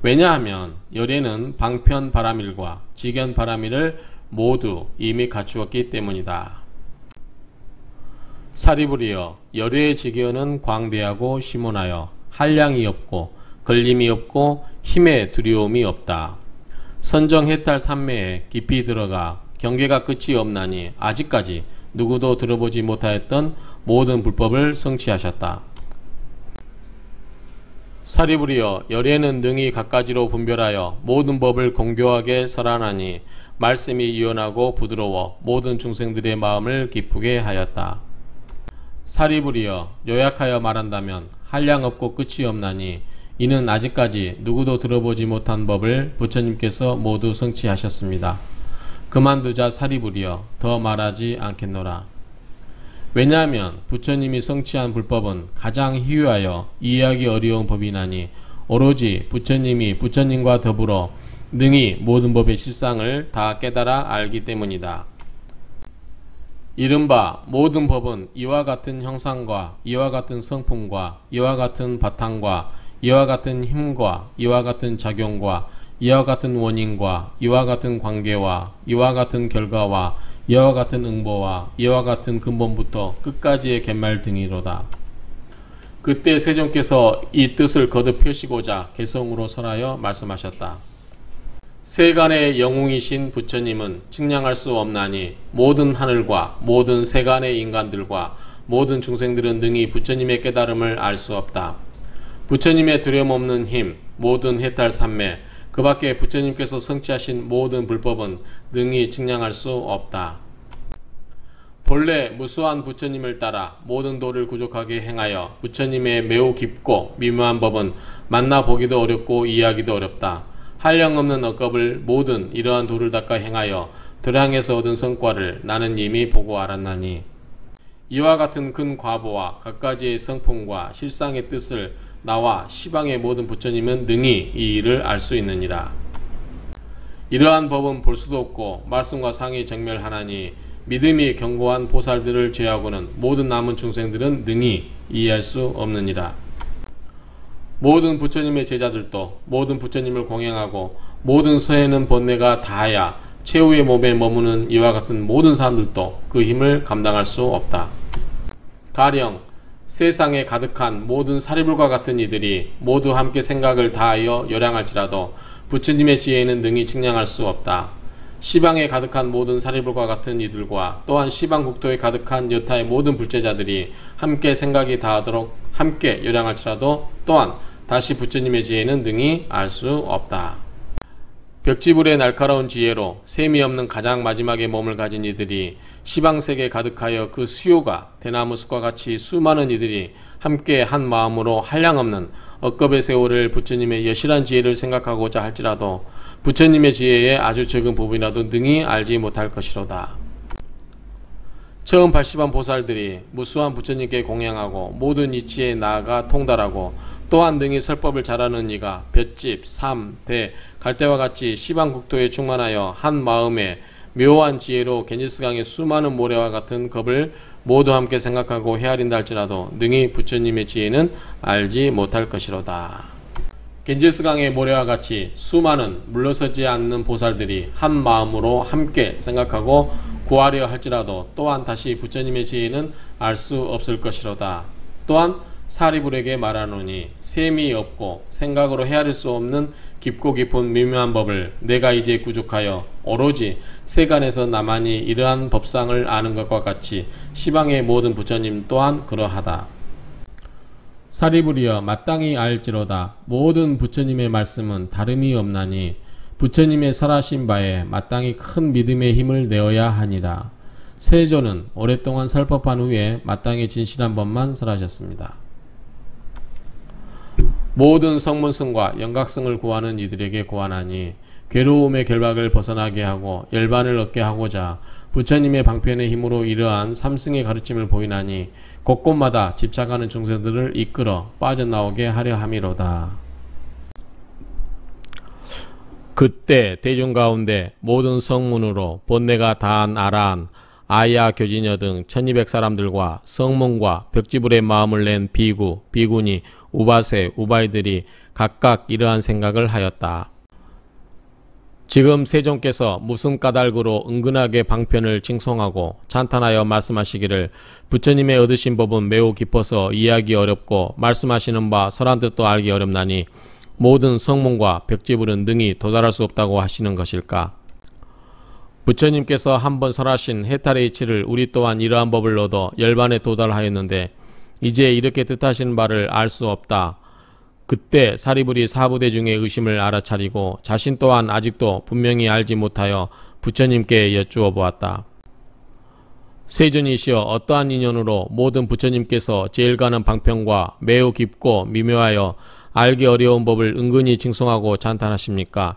왜냐하면 열애는 방편 바라밀과 직연 바라밀을 모두 이미 갖추었기 때문이다. 사리불이여 열애의 직연은 광대하고 심원하여 한량이 없고 걸림이 없고 힘의 두려움이 없다. 선정 해탈 삼매에 깊이 들어가 경계가 끝이 없나니 아직까지 누구도 들어보지 못하였던 모든 불법을 성취하셨다. 사리불이여 열애는 능히 갖가지로 분별하여 모든 법을 공교하게 설하나니 말씀이 유연하고 부드러워 모든 중생들의 마음을 기쁘게 하였다. 사리불이여 요약하여 말한다면 한량 없고 끝이 없나니 이는 아직까지 누구도 들어보지 못한 법을 부처님께서 모두 성취하셨습니다. 그만두자 사리불이여 더 말하지 않겠노라. 왜냐하면 부처님이 성취한 불법은 가장 희유하여 이해하기 어려운 법이나니 오로지 부처님이 부처님과 더불어 능히 모든 법의 실상을 다 깨달아 알기 때문이다. 이른바 모든 법은 이와 같은 형상과 이와 같은 성품과 이와 같은 바탕과 이와 같은 힘과 이와 같은 작용과 이와 같은 원인과 이와 같은 관계와 이와 같은 결과와 이와 같은 응보와 이와 같은 근본부터 끝까지의 갯말 등이로다. 그때 세종께서 이 뜻을 거듭 펴시고자 개성으로 설하여 말씀하셨다. 세간의 영웅이신 부처님은 측량할 수 없나니 모든 하늘과 모든 세간의 인간들과 모든 중생들은 능히 부처님의 깨달음을 알 수 없다. 부처님의 두려움 없는 힘, 모든 해탈 삼매, 그 밖에 부처님께서 성취하신 모든 불법은 능히 측량할 수 없다. 본래 무수한 부처님을 따라 모든 도를 구족하게 행하여 부처님의 매우 깊고 미묘한 법은 만나보기도 어렵고 이해하기도 어렵다. 한량 없는 억겁을 모든 이러한 도를 닦아 행하여 도량에서 얻은 성과를 나는 이미 보고 알았나니 이와 같은 큰 과보와 갖가지의 성품과 실상의 뜻을 나와 시방의 모든 부처님은 능히 이 일을 알 수 있느니라. 이러한 법은 볼 수도 없고 말씀과 상이 정멸하나니 믿음이 견고한 보살들을 제하고는 모든 남은 중생들은 능히 이해할 수 없느니라. 모든 부처님의 제자들도 모든 부처님을 공양하고 모든 서해는 번뇌가 다하야 최후의 몸에 머무는 이와 같은 모든 사람들도 그 힘을 감당할 수 없다. 가령 세상에 가득한 모든 사리불과 같은 이들이 모두 함께 생각을 다하여 열양할지라도 부처님의 지혜에는 능히 측량할 수 없다. 시방에 가득한 모든 사리불과 같은 이들과 또한 시방 국토에 가득한 여타의 모든 불제자들이 함께 생각이 다하도록 함께 열양할지라도 또한 다시 부처님의 지혜는 능히 알 수 없다. 벽지불의 날카로운 지혜로 셈이 없는 가장 마지막에 몸을 가진 이들이 시방색에 가득하여 그 수요가 대나무 숲과 같이 수많은 이들이 함께 한 마음으로 한량없는 억겁의 세월을 부처님의 여실한 지혜를 생각하고자 할지라도 부처님의 지혜의 아주 적은 부분이라도 능히 알지 못할 것이로다. 처음 80만 보살들이 무수한 부처님께 공양하고 모든 이치에 나아가 통달하고 또한 등이 설법을 잘하는 이가 볏집, 삼, 대, 갈대와 같이 시방 국토에 충만하여 한 마음에 묘한 지혜로 겐지스강의 수많은 모래와 같은 겁을 모두 함께 생각하고 헤아린다 할지라도 능히 부처님의 지혜는 알지 못할 것이로다. 겐지스강의 모래와 같이 수많은 물러서지 않는 보살들이 한 마음으로 함께 생각하고 구하려 할지라도 또한 다시 부처님의 지혜는 알 수 없을 것이로다. 또한 사리불에게 말하노니 셈이 없고 생각으로 헤아릴 수 없는 깊고 깊은 미묘한 법을 내가 이제 구족하여 오로지 세간에서 나만이 이러한 법상을 아는 것과 같이 시방의 모든 부처님 또한 그러하다. 사리불이여 마땅히 알지로다 모든 부처님의 말씀은 다름이 없나니 부처님의 설하신 바에 마땅히 큰 믿음의 힘을 내어야 하니라. 세조는 오랫동안 설법한 후에 마땅히 진실한 법만 설하셨습니다. 모든 성문승과 영각승을 구하는 이들에게 고하나니 괴로움의 결박을 벗어나게 하고 열반을 얻게 하고자 부처님의 방편의 힘으로 이러한 삼승의 가르침을 보이나니 곳곳마다 집착하는 중생들을 이끌어 빠져나오게 하려 함이로다. 그때 대중 가운데 모든 성문으로 본내가 다한 아라한 아야 교진여 등 1200사람들과 성문과 벽지불의 마음을 낸 비구, 비구니 우바세, 우바이들이 각각 이러한 생각을 하였다. 지금 세종께서 무슨 까닭으로 은근하게 방편을 칭송하고 찬탄하여 말씀하시기를 부처님의 얻으신 법은 매우 깊어서 이해하기 어렵고 말씀하시는 바 설한 뜻도 알기 어렵나니 모든 성문과 벽지불은 능히 도달할 수 없다고 하시는 것일까? 부처님께서 한 번 설하신 해탈의 이치를 우리 또한 이러한 법을 얻어 열반에 도달하였는데 이제 이렇게 뜻하시는 바를 알 수 없다. 그때 사리불이 사부대 중의 의심을 알아차리고 자신 또한 아직도 분명히 알지 못하여 부처님께 여쭈어 보았다. 세존이시여 어떠한 인연으로 모든 부처님께서 제일 가는 방편과 매우 깊고 미묘하여 알기 어려운 법을 은근히 칭송하고 찬탄하십니까?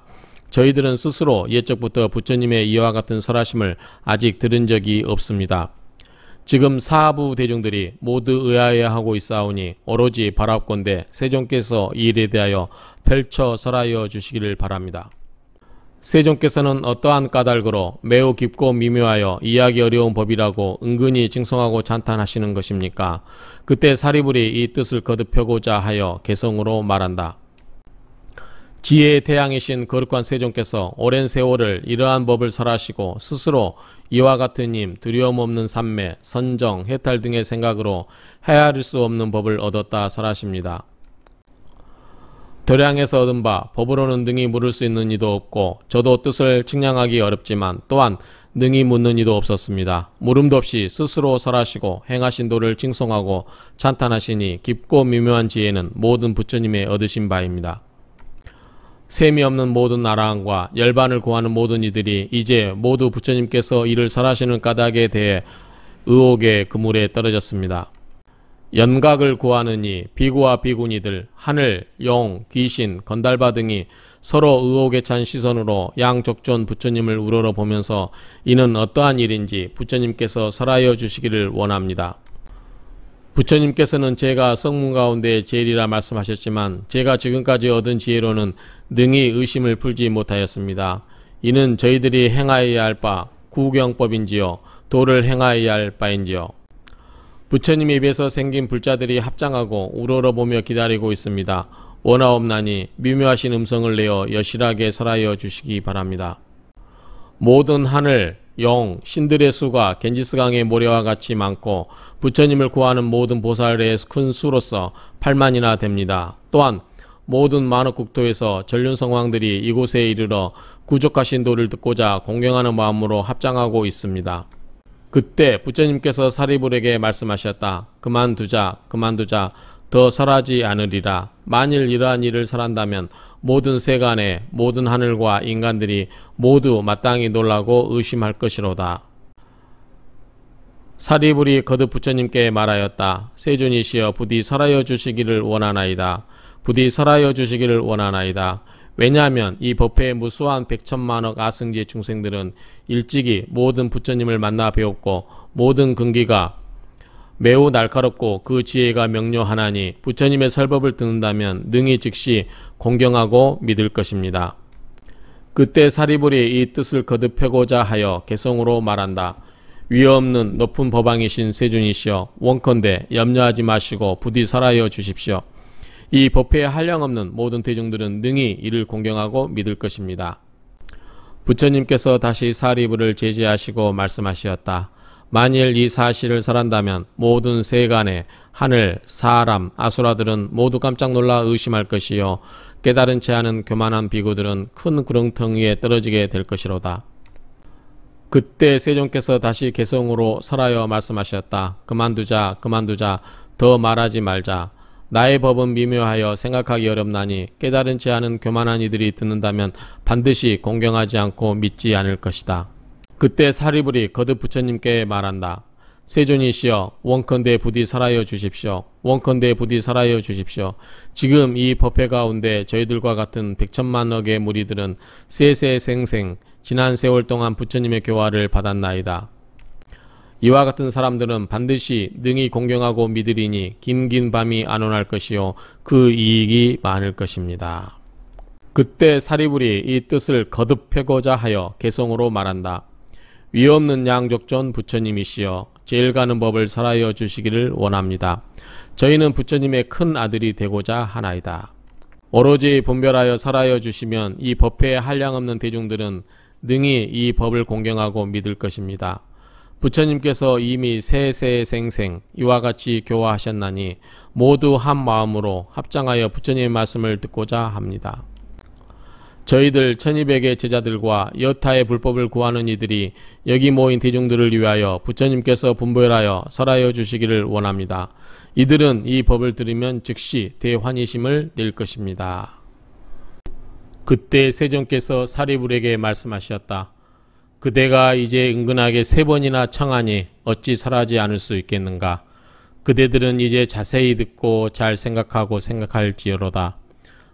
저희들은 스스로 옛적부터 부처님의 이와 같은 설하심을 아직 들은 적이 없습니다. 지금 사부 대중들이 모두 의아해 하고 있사오니 오로지 바랍건대 세종께서 이 일에 대하여 펼쳐 설하여 주시기를 바랍니다. 세종께서는 어떠한 까닭으로 매우 깊고 미묘하여 이해하기 어려운 법이라고 은근히 징송하고 찬탄하시는 것입니까? 그때 사리불이 이 뜻을 거듭하고자 하여 개성으로 말한다. 지혜의 태양이신 거룩한 세종께서 오랜 세월을 이러한 법을 설하시고 스스로 이와 같은 힘, 두려움 없는 삼매, 선정, 해탈 등의 생각으로 헤아릴 수 없는 법을 얻었다 설하십니다. 도량에서 얻은 바 법으로는 능히 물을 수 있는 이도 없고 저도 뜻을 측량하기 어렵지만 또한 능히 묻는 이도 없었습니다. 물음도 없이 스스로 설하시고 행하신 도를 칭송하고 찬탄하시니 깊고 미묘한 지혜는 모든 부처님의 얻으신 바입니다. 셈이 없는 모든 나라왕과 열반을 구하는 모든 이들이 이제 모두 부처님께서 이를 설하시는 까닭에 대해 의혹의 그물에 떨어졌습니다. 연각을 구하는 이 비구와 비구니들, 하늘, 용, 귀신, 건달바 등이 서로 의혹에 찬 시선으로 양적존 부처님을 우러러 보면서 이는 어떠한 일인지 부처님께서 설하여 주시기를 원합니다. 부처님께서는 제가 성문 가운데 제일이라 말씀하셨지만 제가 지금까지 얻은 지혜로는 능히 의심을 풀지 못하였습니다. 이는 저희들이 행하여야 할 바 구경법인지요 도를 행하여야 할 바인지요 부처님 입에서 생긴 불자들이 합장하고 우러러보며 기다리고 있습니다. 원하옵나니 미묘하신 음성을 내어 여실하게 설하여 주시기 바랍니다. 모든 하늘, 용, 신들의 수가 겐지스강의 모래와 같이 많고 부처님을 구하는 모든 보살의 큰 수로서 8만이나 됩니다. 또한 모든 만억 국토에서 전륜성왕들이 이곳에 이르러 구족하신 도를 듣고자 공경하는 마음으로 합장하고 있습니다. 그때 부처님께서 사리불에게 말씀하셨다. 그만두자, 그만두자. 더 설하지 않으리라. 만일 이러한 일을 설한다면 모든 세간에 모든 하늘과 인간들이 모두 마땅히 놀라고 의심할 것이로다. 사리불이 거듭 부처님께 말하였다. 세존이시여 부디 설하여 주시기를 원하나이다. 부디 설하여 주시기를 원하나이다. 왜냐하면 이 법회의 무수한 백천만억 아승지 중생들은 일찍이 모든 부처님을 만나 배웠고 모든 근기가 매우 날카롭고 그 지혜가 명료하나니 부처님의 설법을 듣는다면 능히 즉시 공경하고 믿을 것입니다. 그때 사리불이 이 뜻을 거듭하고자 하여 개성으로 말한다. 위없는 높은 법왕이신 세존이시여 원컨대 염려하지 마시고 부디 설하여 주십시오. 이 법회에 한량없는 모든 대중들은 능히 이를 공경하고 믿을 것입니다. 부처님께서 다시 사리불을 제지하시고 말씀하시었다. 만일 이 사실을 설한다면 모든 세간의 하늘, 사람, 아수라들은 모두 깜짝 놀라 의심할 것이요 깨달은 채 하는 교만한 비구들은 큰 구렁텅 이에 떨어지게 될 것이로다. 그때 세종께서 다시 개성으로 설하여 말씀하셨다. 그만두자, 그만두자, 더 말하지 말자. 나의 법은 미묘하여 생각하기 어렵나니 깨달은 채 하는 교만한 이들이 듣는다면 반드시 공경하지 않고 믿지 않을 것이다. 그때 사리불이 거듭 부처님께 말한다. 세존이시여 원컨대 부디 살아여 주십시오. 원컨대 부디 살아여 주십시오. 지금 이 법회 가운데 저희들과 같은 백천만억의 무리들은 세세생생 지난 세월 동안 부처님의 교화를 받았나이다. 이와 같은 사람들은 반드시 능히 공경하고 믿으리니 긴긴 밤이 안온할 것이요 그 이익이 많을 것입니다. 그때 사리불이 이 뜻을 거듭 해고자 하여 개성으로 말한다. 위없는 양족전 부처님이시여 제일 가는 법을 설하여 주시기를 원합니다. 저희는 부처님의 큰 아들이 되고자 하나이다. 오로지 분별하여 설하여 주시면 이 법회에 한량없는 대중들은 능히 이 법을 공경하고 믿을 것입니다. 부처님께서 이미 세세생생 이와 같이 교화하셨나니 모두 한 마음으로 합장하여 부처님의 말씀을 듣고자 합니다. 저희들 1200의 제자들과 여타의 불법을 구하는 이들이 여기 모인 대중들을 위하여 부처님께서 분별하여 설하여 주시기를 원합니다. 이들은 이 법을 들으면 즉시 대환희심을 낼 것입니다. 그때 세종께서 사리불에게 말씀하셨다. 그대가 이제 은근하게 세 번이나 청하니 어찌 설하지 않을 수 있겠는가? 그대들은 이제 자세히 듣고 잘 생각하고 생각할지어로다.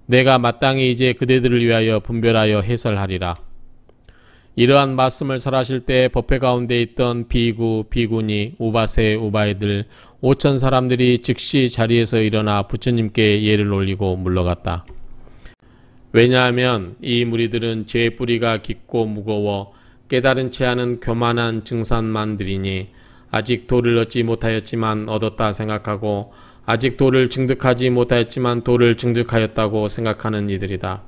내가 마땅히 이제 그대들을 위하여 분별하여 해설하리라. 이러한 말씀을 설하실 때 법회 가운데 있던 비구, 비구니, 우바세, 우바이들 오천 사람들이 즉시 자리에서 일어나 부처님께 예를 올리고 물러갔다. 왜냐하면 이 무리들은 죄의 뿌리가 깊고 무거워 깨달은 채 하는 교만한 증산만들이니 아직 도를 얻지 못하였지만 얻었다 생각하고 아직 도를 증득하지 못하였지만 도를 증득하였다고 생각하는 이들이다.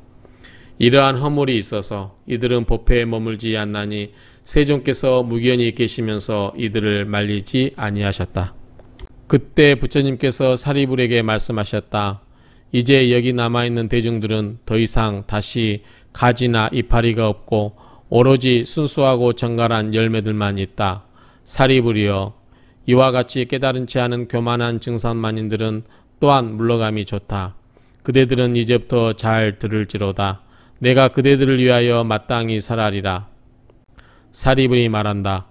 이러한 허물이 있어서 이들은 법회에 머물지 않나니 세종께서 무견히 계시면서 이들을 말리지 아니하셨다. 그때 부처님께서 사리불에게 말씀하셨다. 이제 여기 남아있는 대중들은 더 이상 다시 가지나 이파리가 없고 오로지 순수하고 정갈한 열매들만 있다. 사리불이여 이와 같이 깨달은 채 하는 교만한 증산만인들은 또한 물러감이 좋다. 그대들은 이제부터 잘 들을지로다. 내가 그대들을 위하여 마땅히 살아리라. 사리불이 말한다.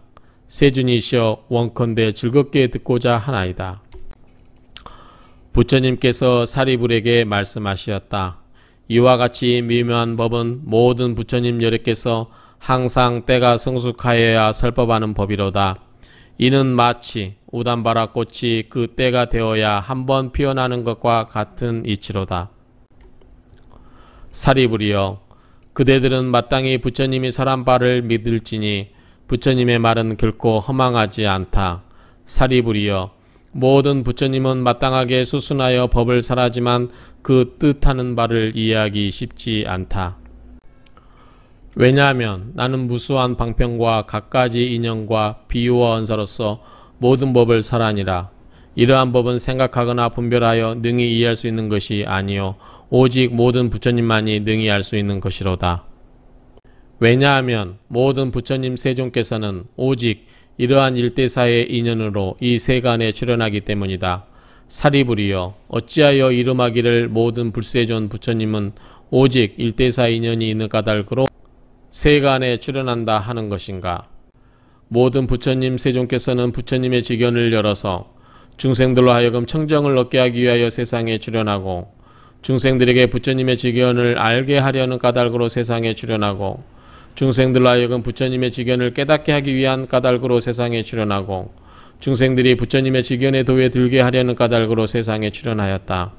세준이시여 원컨대 즐겁게 듣고자 하나이다. 부처님께서 사리불에게 말씀하시었다. 이와 같이 미묘한 법은 모든 부처님 여러께서 항상 때가 성숙하여야 설법하는 법이로다. 이는 마치 우단바라 꽃이 그 때가 되어야 한 번 피어나는 것과 같은 이치로다. 사리불이여 그대들은 마땅히 부처님이 설한 바를 믿을지니 부처님의 말은 결코 허망하지 않다. 사리불이여 모든 부처님은 마땅하게 수순하여 법을 설하지만 그 뜻하는 바를 이해하기 쉽지 않다. 왜냐하면 나는 무수한 방편과 갖가지 인연과 비유와 언사로서 모든 법을 설하니라. 이러한 법은 생각하거나 분별하여 능히 이해할 수 있는 것이 아니요 오직 모든 부처님만이 능히 알 수 있는 것이로다. 왜냐하면 모든 부처님 세종께서는 오직 이러한 일대사의 인연으로 이 세간에 출연하기 때문이다. 사리불이여 어찌하여 이름하기를 모든 불세존 부처님은 오직 일대사 인연이 있는 까닭으로 세간에 출연한다 하는 것인가? 모든 부처님 세종께서는 부처님의 직연을 열어서 중생들로 하여금 청정을 얻게 하기 위하여 세상에 출연하고 중생들에게 부처님의 직연을 알게 하려는 까닭으로 세상에 출연하고 중생들로 하여금 부처님의 직연을 깨닫게 하기 위한 까닭으로 세상에 출연하고 중생들이 부처님의 직연의 도에 들게 하려는 까닭으로 세상에 출연하였다.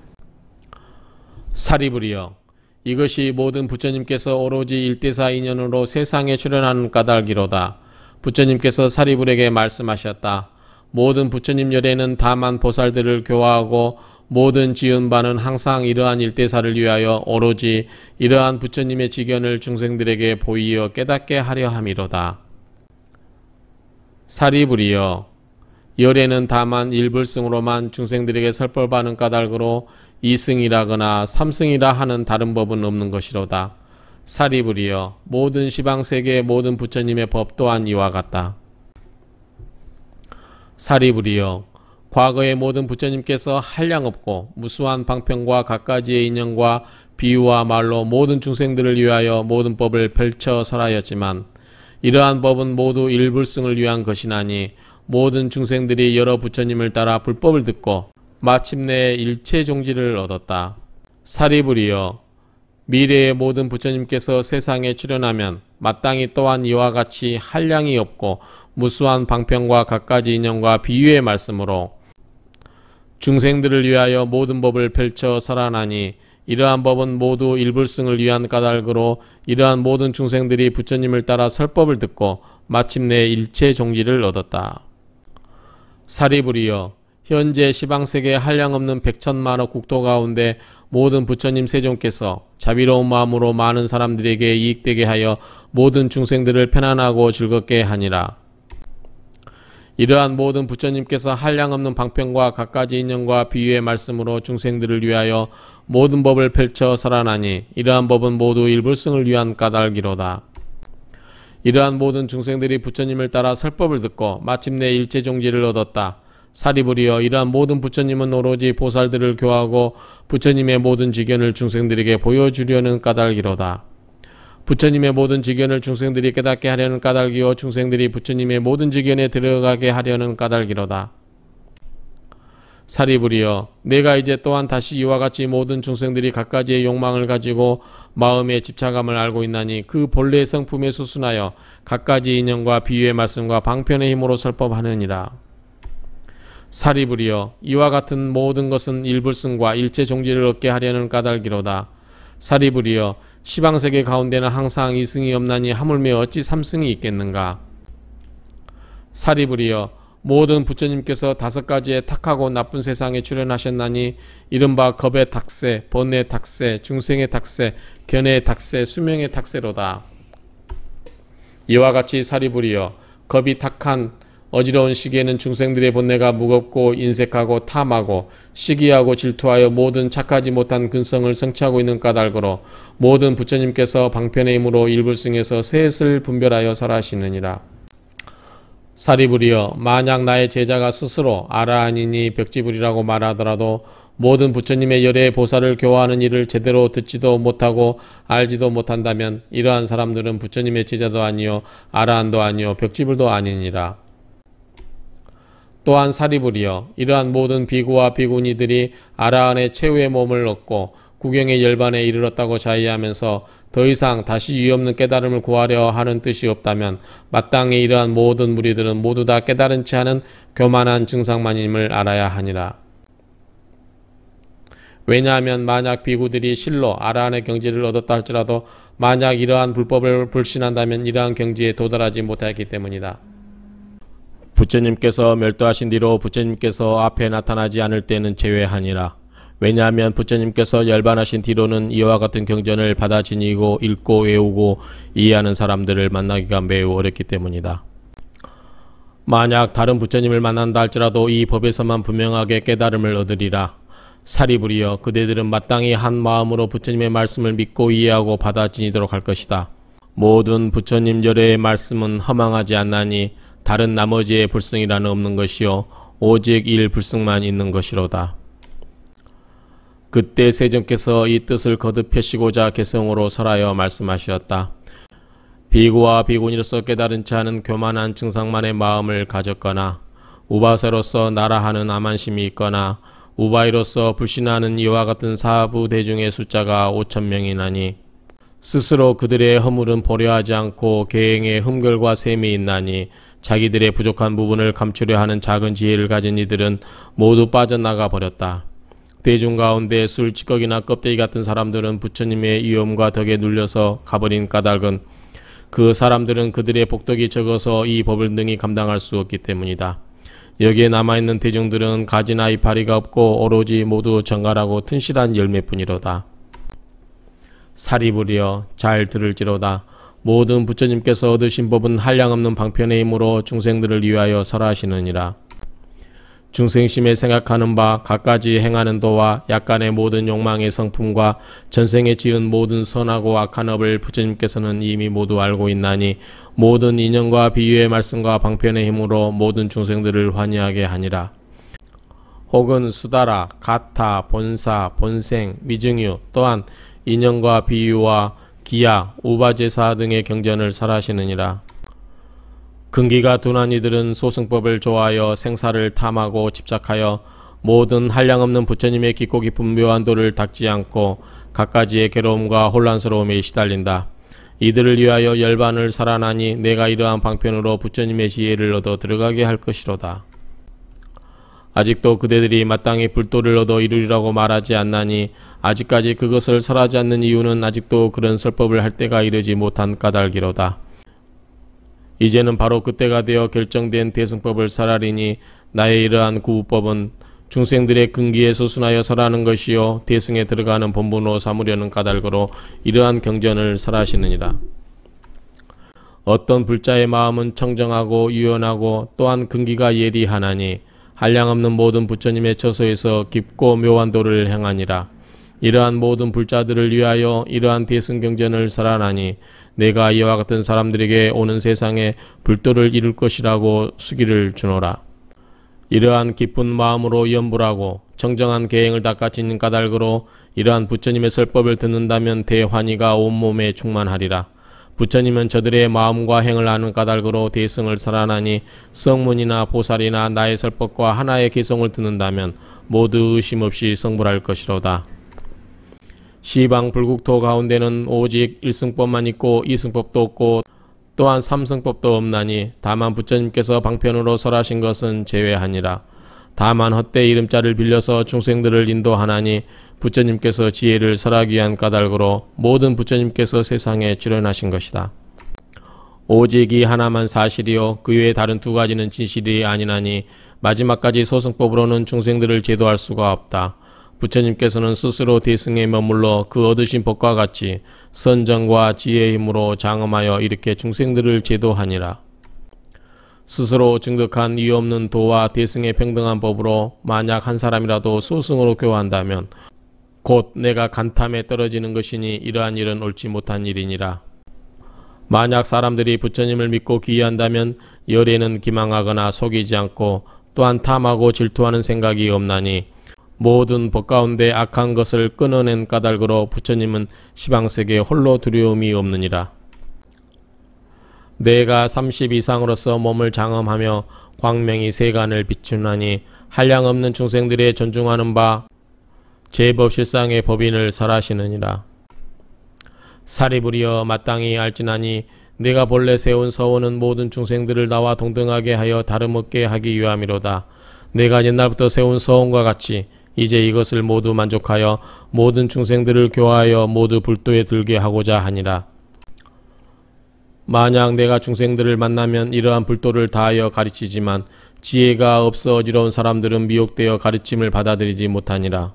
사리불이여 이것이 모든 부처님께서 오로지 일대사 인연으로 세상에 출연하는 까닭이로다. 부처님께서 사리불에게 말씀하셨다. 모든 부처님 열에는 다만 보살들을 교화하고 모든 지은 바는 항상 이러한 일대사를 위하여 오로지 이러한 부처님의 직연을 중생들에게 보이어 깨닫게 하려 함이로다. 사리불이여 열에는 다만 일불승으로만 중생들에게 설법하는 까닭으로 이승이라거나 삼승이라 하는 다른 법은 없는 것이로다. 사리불이여 모든 시방세계의 모든 부처님의 법 또한 이와 같다. 사리불이여 과거의 모든 부처님께서 한량없고 무수한 방편과 갖가지의 인연과 비유와 말로 모든 중생들을 위하여 모든 법을 펼쳐 설하였지만 이러한 법은 모두 일불승을 위한 것이나니 모든 중생들이 여러 부처님을 따라 불법을 듣고 마침내 일체 종지를 얻었다. 사리불이여 미래의 모든 부처님께서 세상에 출연하면 마땅히 또한 이와 같이 한량이 없고 무수한 방편과 갖가지 인연과 비유의 말씀으로 중생들을 위하여 모든 법을 펼쳐 설하나니 이러한 법은 모두 일불승을 위한 까닭으로 이러한 모든 중생들이 부처님을 따라 설법을 듣고 마침내 일체 종지를 얻었다. 사리불이여 현재 시방세계 한량없는 백천만억 국토 가운데 모든 부처님 세종께서 자비로운 마음으로 많은 사람들에게 이익되게 하여 모든 중생들을 편안하고 즐겁게 하니라. 이러한 모든 부처님께서 한량없는 방편과 갖가지 인연과 비유의 말씀으로 중생들을 위하여 모든 법을 펼쳐 설하나니 이러한 법은 모두 일불승을 위한 까닭이로다. 이러한 모든 중생들이 부처님을 따라 설법을 듣고 마침내 일체종지를 얻었다. 사리불이여 이러한 모든 부처님은 오로지 보살들을 교하고 부처님의 모든 지견을 중생들에게 보여주려는 까닭이로다. 부처님의 모든 지견을 중생들이 깨닫게 하려는 까닭이요 중생들이 부처님의 모든 지견에 들어가게 하려는 까닭이로다. 사리불이여 내가 이제 또한 다시 이와 같이 모든 중생들이 갖가지의 욕망을 가지고 마음의 집착감을 알고 있나니 그 본래의 성품에 수순하여 갖가지 인연과 비유의 말씀과 방편의 힘으로 설법하느니라. 사리불이여 이와 같은 모든 것은 일불승과 일체 종지를 얻게 하려는 까닭이로다. 사리불이여 시방세계 가운데는 항상 이승이 없나니 하물며 어찌 삼승이 있겠는가. 사리불이여 모든 부처님께서 다섯 가지의 탁하고 나쁜 세상에 출연하셨나니 이른바 겁의 탁세, 번뇌의 탁세, 중생의 탁세, 견해의 탁세, 수명의 탁세로다. 이와 같이 사리불이여 겁이 탁한 어지러운 시기에는 중생들의 본내가 무겁고 인색하고 탐하고 시기하고 질투하여 모든 착하지 못한 근성을 성취하고 있는 까닭으로 모든 부처님께서 방편의 힘으로 일불승에서 셋을 분별하여 설하시느니라. 사리불이여 만약 나의 제자가 스스로 아라하니니 벽지불이라고 말하더라도 모든 부처님의 열의 보살을 교화하는 일을 제대로 듣지도 못하고 알지도 못한다면 이러한 사람들은 부처님의 제자도 아니요 아라한도 아니요 벽지불도 아니니라. 또한 사리불이여 이러한 모든 비구와 비구니들이 아라한의 최후의 몸을 얻고 구경의 열반에 이르렀다고 자의하면서 더 이상 다시 유없는 깨달음을 구하려 하는 뜻이 없다면 마땅히 이러한 모든 무리들은 모두 다 깨달은 채 하는 교만한 증상만임을 알아야 하니라. 왜냐하면 만약 비구들이 실로 아라한의 경지를 얻었다 할지라도 만약 이러한 불법을 불신한다면 이러한 경지에 도달하지 못하였기 때문이다. 부처님께서 멸도하신 뒤로 부처님께서 앞에 나타나지 않을 때는 제외하니라. 왜냐하면 부처님께서 열반하신 뒤로는 이와 같은 경전을 받아 지니고 읽고 외우고 이해하는 사람들을 만나기가 매우 어렵기 때문이다. 만약 다른 부처님을 만난다 할지라도 이 법에서만 분명하게 깨달음을 얻으리라. 사리부리여 그대들은 마땅히 한 마음으로 부처님의 말씀을 믿고 이해하고 받아 지니도록 할 것이다. 모든 부처님 열애의 말씀은 허망하지 않나니 다른 나머지의 불승이라는 없는 것이요 오직 일 불승만 있는 것이로다. 그때 세종께서 이 뜻을 거듭 펴시고자 개성으로 설하여 말씀하셨다. 비구와 비구니로서 깨달은 자는 교만한 증상만의 마음을 가졌거나 우바세로서 나라하는 암만심이 있거나 우바이로서 불신하는 이와 같은 사부 대중의 숫자가 5천 명이나니 스스로 그들의 허물은 보려하지 않고 계행에 흠결과 셈이 있나니 자기들의 부족한 부분을 감추려 하는 작은 지혜를 가진 이들은 모두 빠져나가 버렸다. 대중 가운데 술 찌꺼기나 껍데기 같은 사람들은 부처님의 위험과 덕에 눌려서 가버린 까닭은 그 사람들은 그들의 복덕이 적어서 이 법을 능히 감당할 수 없기 때문이다. 여기에 남아있는 대중들은 가지나 이파리가 없고 오로지 모두 정갈하고 튼실한 열매뿐이로다. 사리부리여 잘 들을지로다. 모든 부처님께서 얻으신 법은 한량없는 방편의 힘으로 중생들을 위하여 설하시느니라. 중생심에 생각하는 바 갖가지 행하는 도와 약간의 모든 욕망의 성품과 전생에 지은 모든 선하고 악한 업을 부처님께서는 이미 모두 알고 있나니 모든 인연과 비유의 말씀과 방편의 힘으로 모든 중생들을 환희하게 하니라. 혹은 수다라, 가타, 본사, 본생, 미증유 또한 인연과 비유와 기야, 우바제사 등의 경전을 설하시느니라. 근기가 둔한 이들은 소승법을 좋아하여 생사를 탐하고 집착하여 모든 한량없는 부처님의 깊고 깊은 묘한 도를 닦지 않고 갖가지의 괴로움과 혼란스러움에 시달린다. 이들을 위하여 열반을 살아나니 내가 이러한 방편으로 부처님의 지혜를 얻어 들어가게 할 것이로다. 아직도 그대들이 마땅히 불도를 얻어 이루리라고 말하지 않나니 아직까지 그것을 설하지 않는 이유는 아직도 그런 설법을 할 때가 이르지 못한 까닭이로다. 이제는 바로 그때가 되어 결정된 대승법을 살아리니 나의 이러한 구부법은 중생들의 근기에 소순하여 설하는 것이요 대승에 들어가는 본분으로 삼으려는 까닭으로 이러한 경전을 설하시느니라. 어떤 불자의 마음은 청정하고 유연하고 또한 근기가 예리하나니 한량없는 모든 부처님의 처소에서 깊고 묘한 도를 행하니라. 이러한 모든 불자들을 위하여 이러한 대승경전을 설하나니 내가 이와 같은 사람들에게 오는 세상에 불도를 이룰 것이라고 수기를 주노라. 이러한 기쁜 마음으로 연불하고 정정한 계행을 닦아진 까닭으로 이러한 부처님의 설법을 듣는다면 대환희가 온몸에 충만하리라. 부처님은 저들의 마음과 행을 아는 까닭으로 대승을 살아나니 성문이나 보살이나 나의 설법과 하나의 개성을 듣는다면 모두 의심 없이 성불할 것이로다. 시방 불국토 가운데는 오직 일승법만 있고 이승법도 없고 또한 삼승법도 없나니 다만 부처님께서 방편으로 설하신 것은 제외하니라. 다만 헛되 이름자를 빌려서 중생들을 인도하나니 부처님께서 지혜를 설하기 위한 까닭으로 모든 부처님께서 세상에 출현하신 것이다. 오직 이 하나만 사실이요 그 외에 다른 두 가지는 진실이 아니나니 마지막까지 소승법으로는 중생들을 제도할 수가 없다. 부처님께서는 스스로 대승에 머물러 그 얻으신 법과 같이 선정과 지혜의 힘으로 장엄하여 이렇게 중생들을 제도하니라. 스스로 증득한 이유 없는 도와 대승의 평등한 법으로 만약 한 사람이라도 소승으로 교한다면 곧 내가 간탐에 떨어지는 것이니 이러한 일은 옳지 못한 일이니라. 만약 사람들이 부처님을 믿고 기이한다면 열에는 기망하거나 속이지 않고 또한 탐하고 질투하는 생각이 없나니 모든 법 가운데 악한 것을 끊어낸 까닭으로 부처님은 시방세계에 홀로 두려움이 없느니라. 내가 30 이상으로서 몸을 장엄하며 광명이 세간을 비추나니 한량 없는 중생들의 존중하는 바 제법 실상의 법인을 설하시느니라. 사리부리여 마땅히 알지나니 내가 본래 세운 서원은 모든 중생들을 나와 동등하게 하여 다름없게 하기 위함이로다. 내가 옛날부터 세운 서원과 같이 이제 이것을 모두 만족하여 모든 중생들을 교하여 모두 불도에 들게 하고자 하니라. 만약 내가 중생들을 만나면 이러한 불도를 다하여 가르치지만 지혜가 없어 어지러운 사람들은 미혹되어 가르침을 받아들이지 못하니라.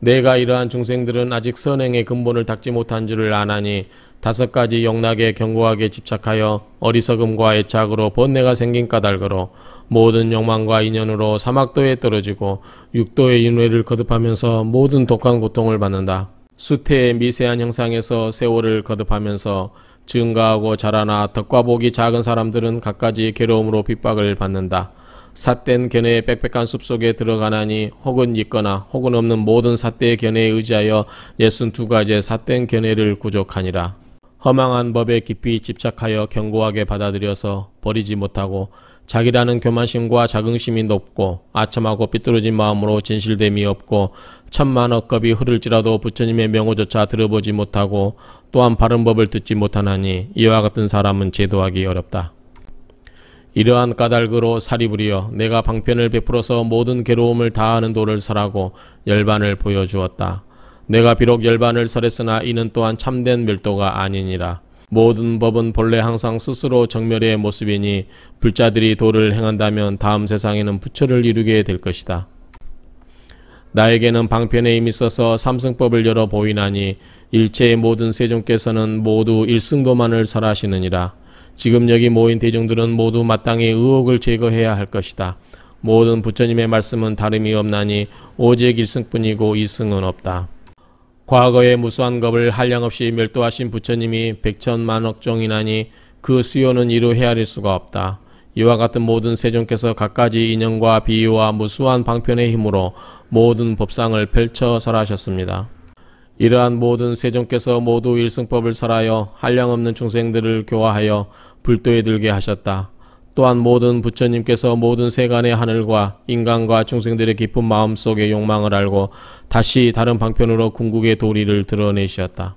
내가 이러한 중생들은 아직 선행의 근본을 닦지 못한 줄을 아나니 다섯 가지 영락에 견고하게 집착하여 어리석음과 애착으로 번뇌가 생긴 까닭으로 모든 욕망과 인연으로 사막도에 떨어지고 육도의 윤회를 거듭하면서 모든 독한 고통을 받는다. 수태의 미세한 형상에서 세월을 거듭하면서 증가하고 자라나 덕과 복이 작은 사람들은 갖가지 괴로움으로 핍박을 받는다. 삿된 견해의 빽빽한 숲속에 들어가나니 혹은 있거나 혹은 없는 모든 삿대의 견해에 의지하여 예순 두 가지의 삿된 견해를 구족하니라. 허망한 법에 깊이 집착하여 견고하게 받아들여서 버리지 못하고 자기라는 교만심과 자긍심이 높고 아첨하고 삐뚤어진 마음으로 진실됨이 없고 천만 억겁이 흐를지라도 부처님의 명호조차 들어보지 못하고 또한 바른 법을 듣지 못하나니 이와 같은 사람은 제도하기 어렵다. 이러한 까닭으로 살이 부리어 내가 방편을 베풀어서 모든 괴로움을 다하는 도를 설하고 열반을 보여주었다. 내가 비록 열반을 설했으나 이는 또한 참된 멸도가 아니니라. 모든 법은 본래 항상 스스로 정멸의 모습이니 불자들이 도를 행한다면 다음 세상에는 부처를 이루게 될 것이다. 나에게는 방편에 이미 써서 삼승법을 열어 보이나니 일체의 모든 세종께서는 모두 일승도만을 설하시느니라. 지금 여기 모인 대중들은 모두 마땅히 의혹을 제거해야 할 것이다. 모든 부처님의 말씀은 다름이 없나니 오직 일승뿐이고 이승은 없다. 과거의 무수한 겁을 한량없이 멸도하신 부처님이 백천만억 종이나니 그 수요는 이루 헤아릴 수가 없다. 이와 같은 모든 세종께서 갖가지 인연과 비유와 무수한 방편의 힘으로 모든 법상을 펼쳐 설하셨습니다. 이러한 모든 세종께서 모두 일승법을 설하여 한량없는 중생들을 교화하여 불도에 들게 하셨다. 또한 모든 부처님께서 모든 세간의 하늘과 인간과 중생들의 깊은 마음속의 욕망을 알고 다시 다른 방편으로 궁극의 도리를 드러내셨다.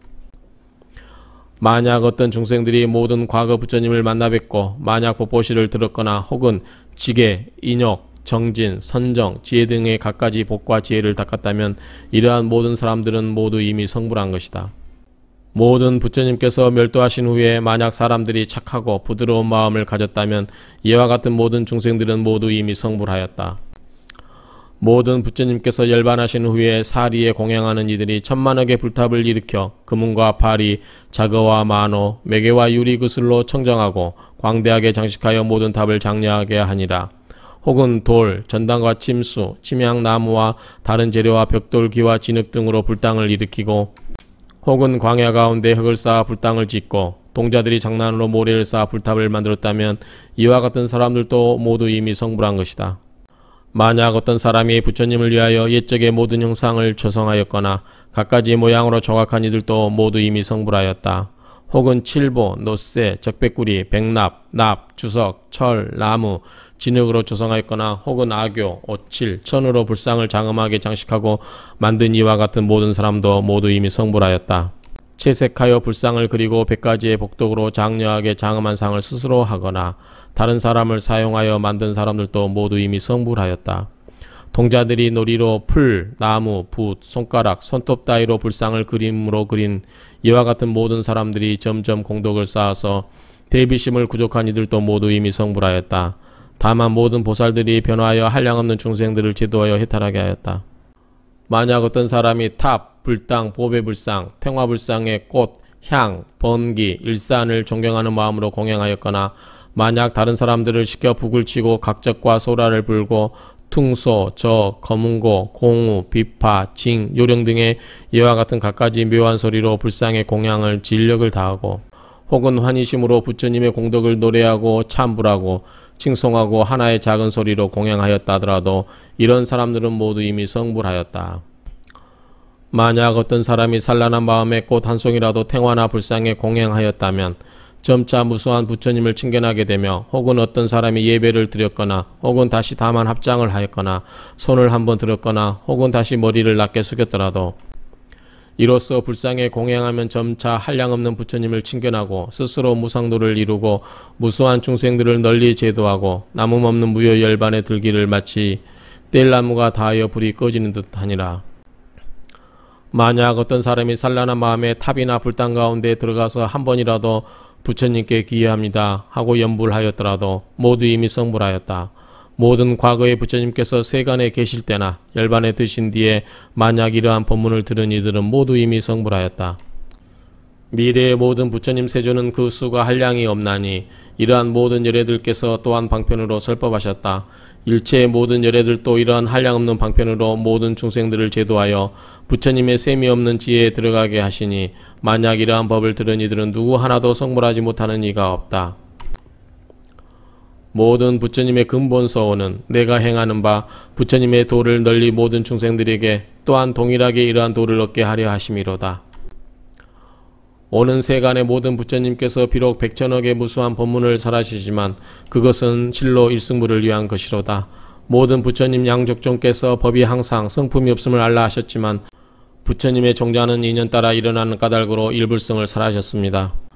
만약 어떤 중생들이 모든 과거 부처님을 만나 뵙고 만약 법보시를 들었거나 혹은 지계, 인욕, 정진, 선정, 지혜 등의 갖가지 복과 지혜를 닦았다면 이러한 모든 사람들은 모두 이미 성불한 것이다. 모든 부처님께서 멸도하신 후에 만약 사람들이 착하고 부드러운 마음을 가졌다면 이와 같은 모든 중생들은 모두 이미 성불하였다. 모든 부처님께서 열반하신 후에 사리에 공양하는 이들이 천만억의 불탑을 일으켜 금은과 파리, 자거와 만호, 매개와 유리 그슬로 청정하고 광대하게 장식하여 모든 탑을 장려하게 하니라. 혹은 돌, 전당과 침수, 침향나무와 다른 재료와 벽돌기와 진흙 등으로 불당을 일으키고 혹은 광야 가운데 흙을 쌓아 불당을 짓고 동자들이 장난으로 모래를 쌓아 불탑을 만들었다면 이와 같은 사람들도 모두 이미 성불한 것이다. 만약 어떤 사람이 부처님을 위하여 옛적의 모든 형상을 조성하였거나 갖가지 모양으로 조각한 이들도 모두 이미 성불하였다. 혹은 칠보, 노쇠, 적백구리, 백납, 납, 주석, 철, 나무, 진흙으로 조성하였거나 혹은 악교, 오칠, 천으로 불상을 장엄하게 장식하고 만든 이와 같은 모든 사람도 모두 이미 성불하였다. 채색하여 불상을 그리고 백가지의 복덕으로 장려하게 장엄한 상을 스스로 하거나 다른 사람을 사용하여 만든 사람들도 모두 이미 성불하였다. 동자들이 놀이로 풀, 나무, 붓, 손가락, 손톱 따위로 불상을 그림으로 그린 이와 같은 모든 사람들이 점점 공덕을 쌓아서 대비심을 구족한 이들도 모두 이미 성불하였다. 다만 모든 보살들이 교화하여 한량없는 중생들을 지도하여 해탈하게 하였다. 만약 어떤 사람이 탑, 불당, 보배불상, 탱화불상에 꽃, 향, 번기, 일산을 존경하는 마음으로 공양하였거나 만약 다른 사람들을 시켜 북을 치고 각적과 소라를 불고 퉁소, 저, 검은고, 공우, 비파, 징, 요령 등의 이와 같은 갖가지 묘한 소리로 불상의 공양을 진력을 다하고 혹은 환희심으로 부처님의 공덕을 노래하고 참불하고 칭송하고 하나의 작은 소리로 공양하였다 하더라도 이런 사람들은 모두 이미 성불하였다. 만약 어떤 사람이 산란한 마음에 꽃 한 송이라도 탱화나 불상에 공양하였다면 점차 무수한 부처님을 칭견하게 되며 혹은 어떤 사람이 예배를 드렸거나 혹은 다시 다만 합장을 하였거나 손을 한번 들었거나 혹은 다시 머리를 낮게 숙였더라도 이로써 불상에 공양하면 점차 한량없는 부처님을 칭견하고 스스로 무상도를 이루고 무수한 중생들을 널리 제도하고 남음 없는 무효 열반에 들기를 마치 뗄나무가 닿하여 불이 꺼지는 듯 하니라. 만약 어떤 사람이 산란한 마음에 탑이나 불당 가운데 들어가서 한 번이라도 부처님께 기여합니다 하고 연불하였더라도 모두 이미 성불하였다. 모든 과거의 부처님께서 세간에 계실 때나 열반에 드신 뒤에 만약 이러한 법문을 들은 이들은 모두 이미 성불하였다. 미래의 모든 부처님 세조는 그 수가 한량이 없나니 이러한 모든 열애들께서 또한 방편으로 설법하셨다. 일체의 모든 열애들도 이러한 한량 없는 방편으로 모든 중생들을 제도하여 부처님의 셈이 없는 지혜에 들어가게 하시니 만약 이러한 법을 들은 이들은 누구 하나도 성불하지 못하는 이가 없다. 모든 부처님의 근본 서원은 내가 행하는 바 부처님의 도를 널리 모든 중생들에게 또한 동일하게 이러한 도를 얻게 하려 하심이로다. 오는 세간의 모든 부처님께서 비록 백천억의 무수한 법문을 설하시지만 그것은 실로 일승부를 위한 것이로다. 모든 부처님 양족종께서 법이 항상 성품이 없음을 알라 하셨지만 부처님의 종자는 인연 따라 일어나는 까닭으로 일불성을 설하셨습니다.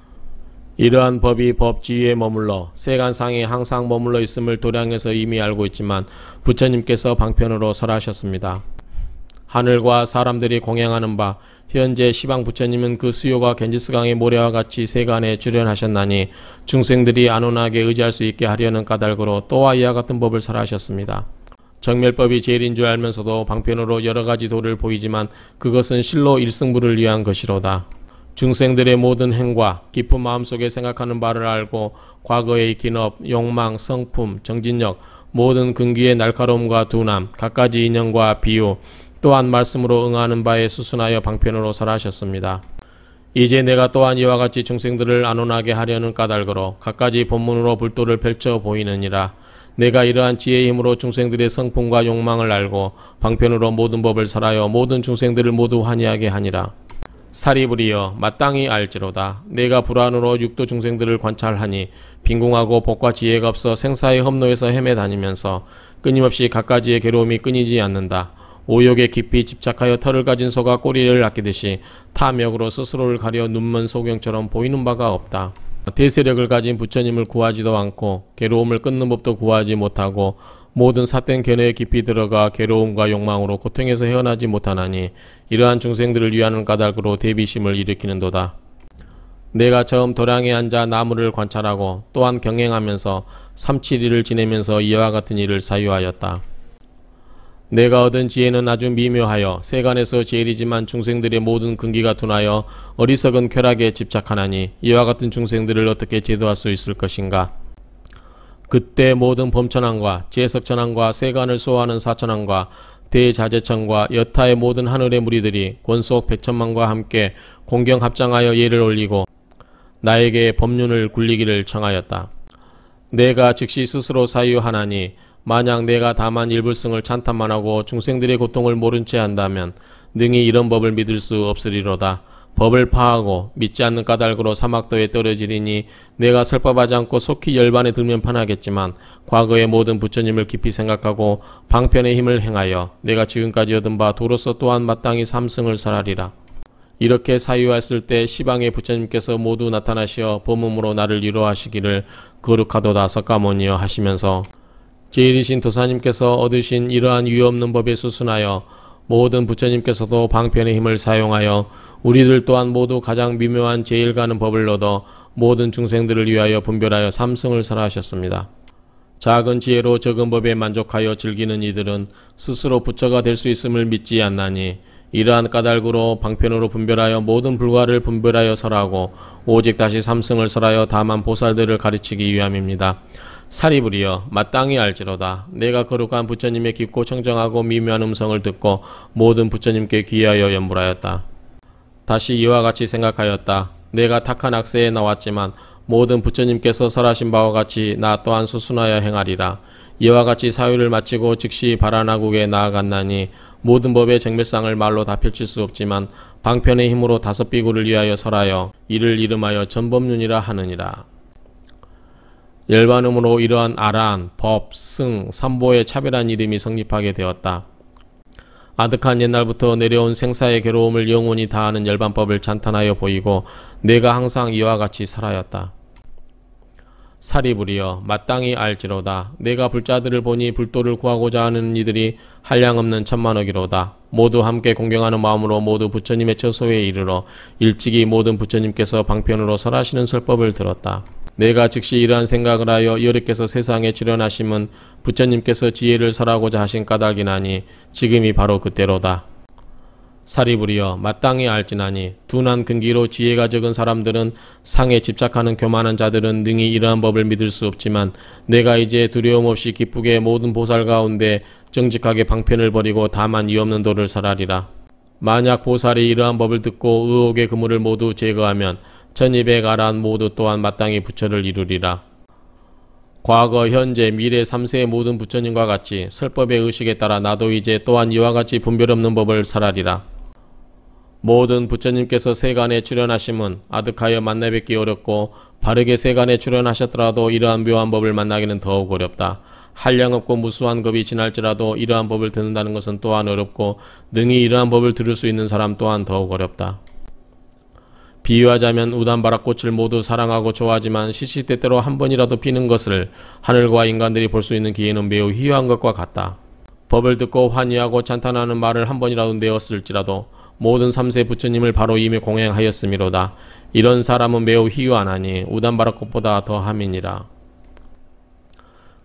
이러한 법이 법지위에 머물러 세간상에 항상 머물러 있음을 도량에서 이미 알고 있지만 부처님께서 방편으로 설하셨습니다. 하늘과 사람들이 공양하는 바 현재 시방 부처님은 그 수요가 겐지스강의 모래와 같이 세간에 출현하셨나니 중생들이 안온하게 의지할 수 있게 하려는 까닭으로 또와 이와 같은 법을 설하셨습니다. 정멸법이 제일인 줄 알면서도 방편으로 여러 가지 도를 보이지만 그것은 실로 일승부를 위한 것이로다. 중생들의 모든 행과 깊은 마음속에 생각하는 바를 알고 과거의 기업, 욕망, 성품, 정진력, 모든 근기의 날카로움과 둔함, 갖가지 인연과 비유, 또한 말씀으로 응하는 바에 수순하여 방편으로 설하셨습니다. 이제 내가 또한 이와 같이 중생들을 안온하게 하려는 까닭으로 갖가지 본문으로 불도를 펼쳐 보이느니라. 내가 이러한 지혜의 힘으로 중생들의 성품과 욕망을 알고 방편으로 모든 법을 설하여 모든 중생들을 모두 환희하게 하니라. 사리불이여 마땅히 알지로다. 내가 불안으로 육도 중생들을 관찰하니 빈궁하고 복과 지혜가 없어 생사의 험로에서 헤매 다니면서 끊임없이 갖가지의 괴로움이 끊이지 않는다. 오욕에 깊이 집착하여 털을 가진 소가 꼬리를 아끼듯이 탐욕으로 스스로를 가려 눈먼 소경처럼 보이는 바가 없다. 대세력을 가진 부처님을 구하지도 않고 괴로움을 끊는 법도 구하지 못하고 모든 삿된 견해에 깊이 들어가 괴로움과 욕망으로 고통에서 헤어나지 못하나니 이러한 중생들을 위하는 까닭으로 대비심을 일으키는도다. 내가 처음 도량에 앉아 나무를 관찰하고 또한 경행하면서 삼칠일을 지내면서 이와 같은 일을 사유하였다. 내가 얻은 지혜는 아주 미묘하여 세간에서 제일이지만 중생들의 모든 근기가 둔하여 어리석은 쾌락에 집착하나니 이와 같은 중생들을 어떻게 제도할 수 있을 것인가? 그때 모든 범천왕과 제석천왕과 세간을 수호하는 사천왕과 대자재천과 여타의 모든 하늘의 무리들이 권속 백천만과 함께 공경 합장하여 예를 올리고 나에게 법륜을 굴리기를 청하였다. 내가 즉시 스스로 사유하나니 만약 내가 다만 일불승을 찬탄만 하고 중생들의 고통을 모른 채 한다면 능히 이런 법을 믿을 수 없으리로다. 법을 파하고 믿지 않는 까닭으로 사막도에 떨어지리니 내가 설법하지 않고 속히 열반에 들면 편하겠지만 과거의 모든 부처님을 깊이 생각하고 방편의 힘을 행하여 내가 지금까지 얻은 바 도로서 또한 마땅히 삼승을 설하리라. 이렇게 사유했을 때 시방의 부처님께서 모두 나타나시어 범음으로 나를 위로하시기를 거룩하도다 석가모니여 하시면서 제일이신 도사님께서 얻으신 이러한 유없는 법에 수순하여 모든 부처님께서도 방편의 힘을 사용하여 우리들 또한 모두 가장 미묘한 제일 가는 법을 얻어 모든 중생들을 위하여 분별하여 삼승을 설하셨습니다. 작은 지혜로 적은 법에 만족하여 즐기는 이들은 스스로 부처가 될 수 있음을 믿지 않나니 이러한 까닭으로 방편으로 분별하여 모든 불과를 분별하여 설하고 오직 다시 삼승을 설하여 다만 보살들을 가르치기 위함입니다. 사리불이여 마땅히 알지로다. 내가 거룩한 부처님의 깊고 청정하고 미묘한 음성을 듣고 모든 부처님께 귀하여 연불하였다. 다시 이와 같이 생각하였다. 내가 탁한 악세에 나왔지만 모든 부처님께서 설하신 바와 같이 나 또한 수순하여 행하리라. 이와 같이 사유를 마치고 즉시 바라나국에 나아갔나니 모든 법의 정멸상을 말로 다 펼칠 수 없지만 방편의 힘으로 다섯 비구를 위하여 설하여 이를 이름하여 전법륜이라 하느니라. 열반음으로 이러한 아란, 법, 승, 삼보의 차별한 이름이 성립하게 되었다. 아득한 옛날부터 내려온 생사의 괴로움을 영원히 다하는 열반법을 찬탄하여 보이고 내가 항상 이와 같이 살아였다. 사리불이여 마땅히 알지로다. 내가 불자들을 보니 불도를 구하고자 하는 이들이 한량없는 천만억이로다. 모두 함께 공경하는 마음으로 모두 부처님의 처소에 이르러 일찍이 모든 부처님께서 방편으로 설하시는 설법을 들었다. 내가 즉시 이러한 생각을 하여 여리께서 세상에 출현하심은 부처님께서 지혜를 설하고자 하신 까닭이나니 지금이 바로 그때로다. 사리부리여 마땅히 알지나니 둔한 근기로 지혜가 적은 사람들은 상에 집착하는 교만한 자들은 능히 이러한 법을 믿을 수 없지만 내가 이제 두려움 없이 기쁘게 모든 보살 가운데 정직하게 방편을 버리고 다만 이 없는 도를 설하리라. 만약 보살이 이러한 법을 듣고 의혹의 그물을 모두 제거하면 천이백 아란 모두 또한 마땅히 부처를 이루리라. 과거, 현재, 미래 3세의 모든 부처님과 같이 설법의 의식에 따라 나도 이제 또한 이와 같이 분별 없는 법을 설하리라. 모든 부처님께서 세간에 출연하심은 아득하여 만나 뵙기 어렵고 바르게 세간에 출연하셨더라도 이러한 묘한 법을 만나기는 더욱 어렵다. 한량 없고 무수한 겁이 지날지라도 이러한 법을 듣는다는 것은 또한 어렵고 능히 이러한 법을 들을 수 있는 사람 또한 더욱 어렵다. 비유하자면 우단바락꽃을 모두 사랑하고 좋아하지만 시시때때로 한 번이라도 피는 것을 하늘과 인간들이 볼 수 있는 기회는 매우 희귀한 것과 같다. 법을 듣고 환희하고 찬탄하는 말을 한 번이라도 내었을지라도 모든 3세 부처님을 바로 이미 공행하였음이로다. 이런 사람은 매우 희귀하나니 우단바락꽃보다 더함이니라.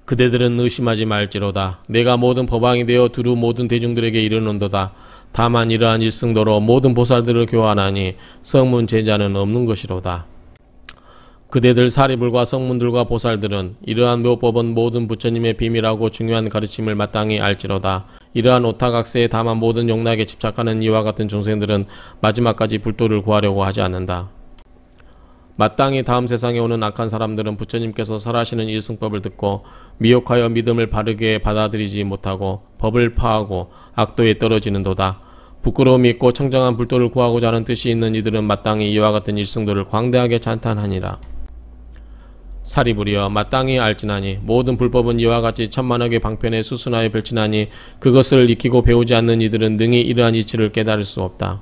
그대들은 의심하지 말지로다. 내가 모든 법왕이 되어 두루 모든 대중들에게 이르는도다. 다만 이러한 일승도로 모든 보살들을 교환하니 성문 제자는 없는 것이로다. 그대들 사리불과 성문들과 보살들은 이러한 묘법은 모든 부처님의 비밀하고 중요한 가르침을 마땅히 알지로다. 이러한 오타각세에 다만 모든 용락에 집착하는 이와 같은 중생들은 마지막까지 불도를 구하려고 하지 않는다. 마땅히 다음 세상에 오는 악한 사람들은 부처님께서 설하시는 일승법을 듣고 미혹하여 믿음을 바르게 받아들이지 못하고 법을 파하고 악도에 떨어지는 도다. 부끄러움이 있고 청정한 불도를 구하고자 하는 뜻이 있는 이들은 마땅히 이와 같은 일승도를 광대하게 찬탄하니라. 사리부리여 마땅히 알지나니 모든 불법은 이와 같이 천만억의 방편에 수순하여 펼치나니 그것을 익히고 배우지 않는 이들은 능히 이러한 이치를 깨달을 수 없다.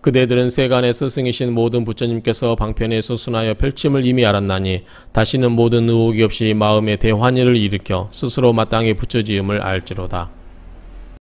그대들은 세간의 스승이신 모든 부처님께서 방편에 수순하여 펼침을 이미 알았나니 다시는 모든 의혹이 없이 마음에 대환희를 일으켜 스스로 마땅히 부처지음을 알지로다.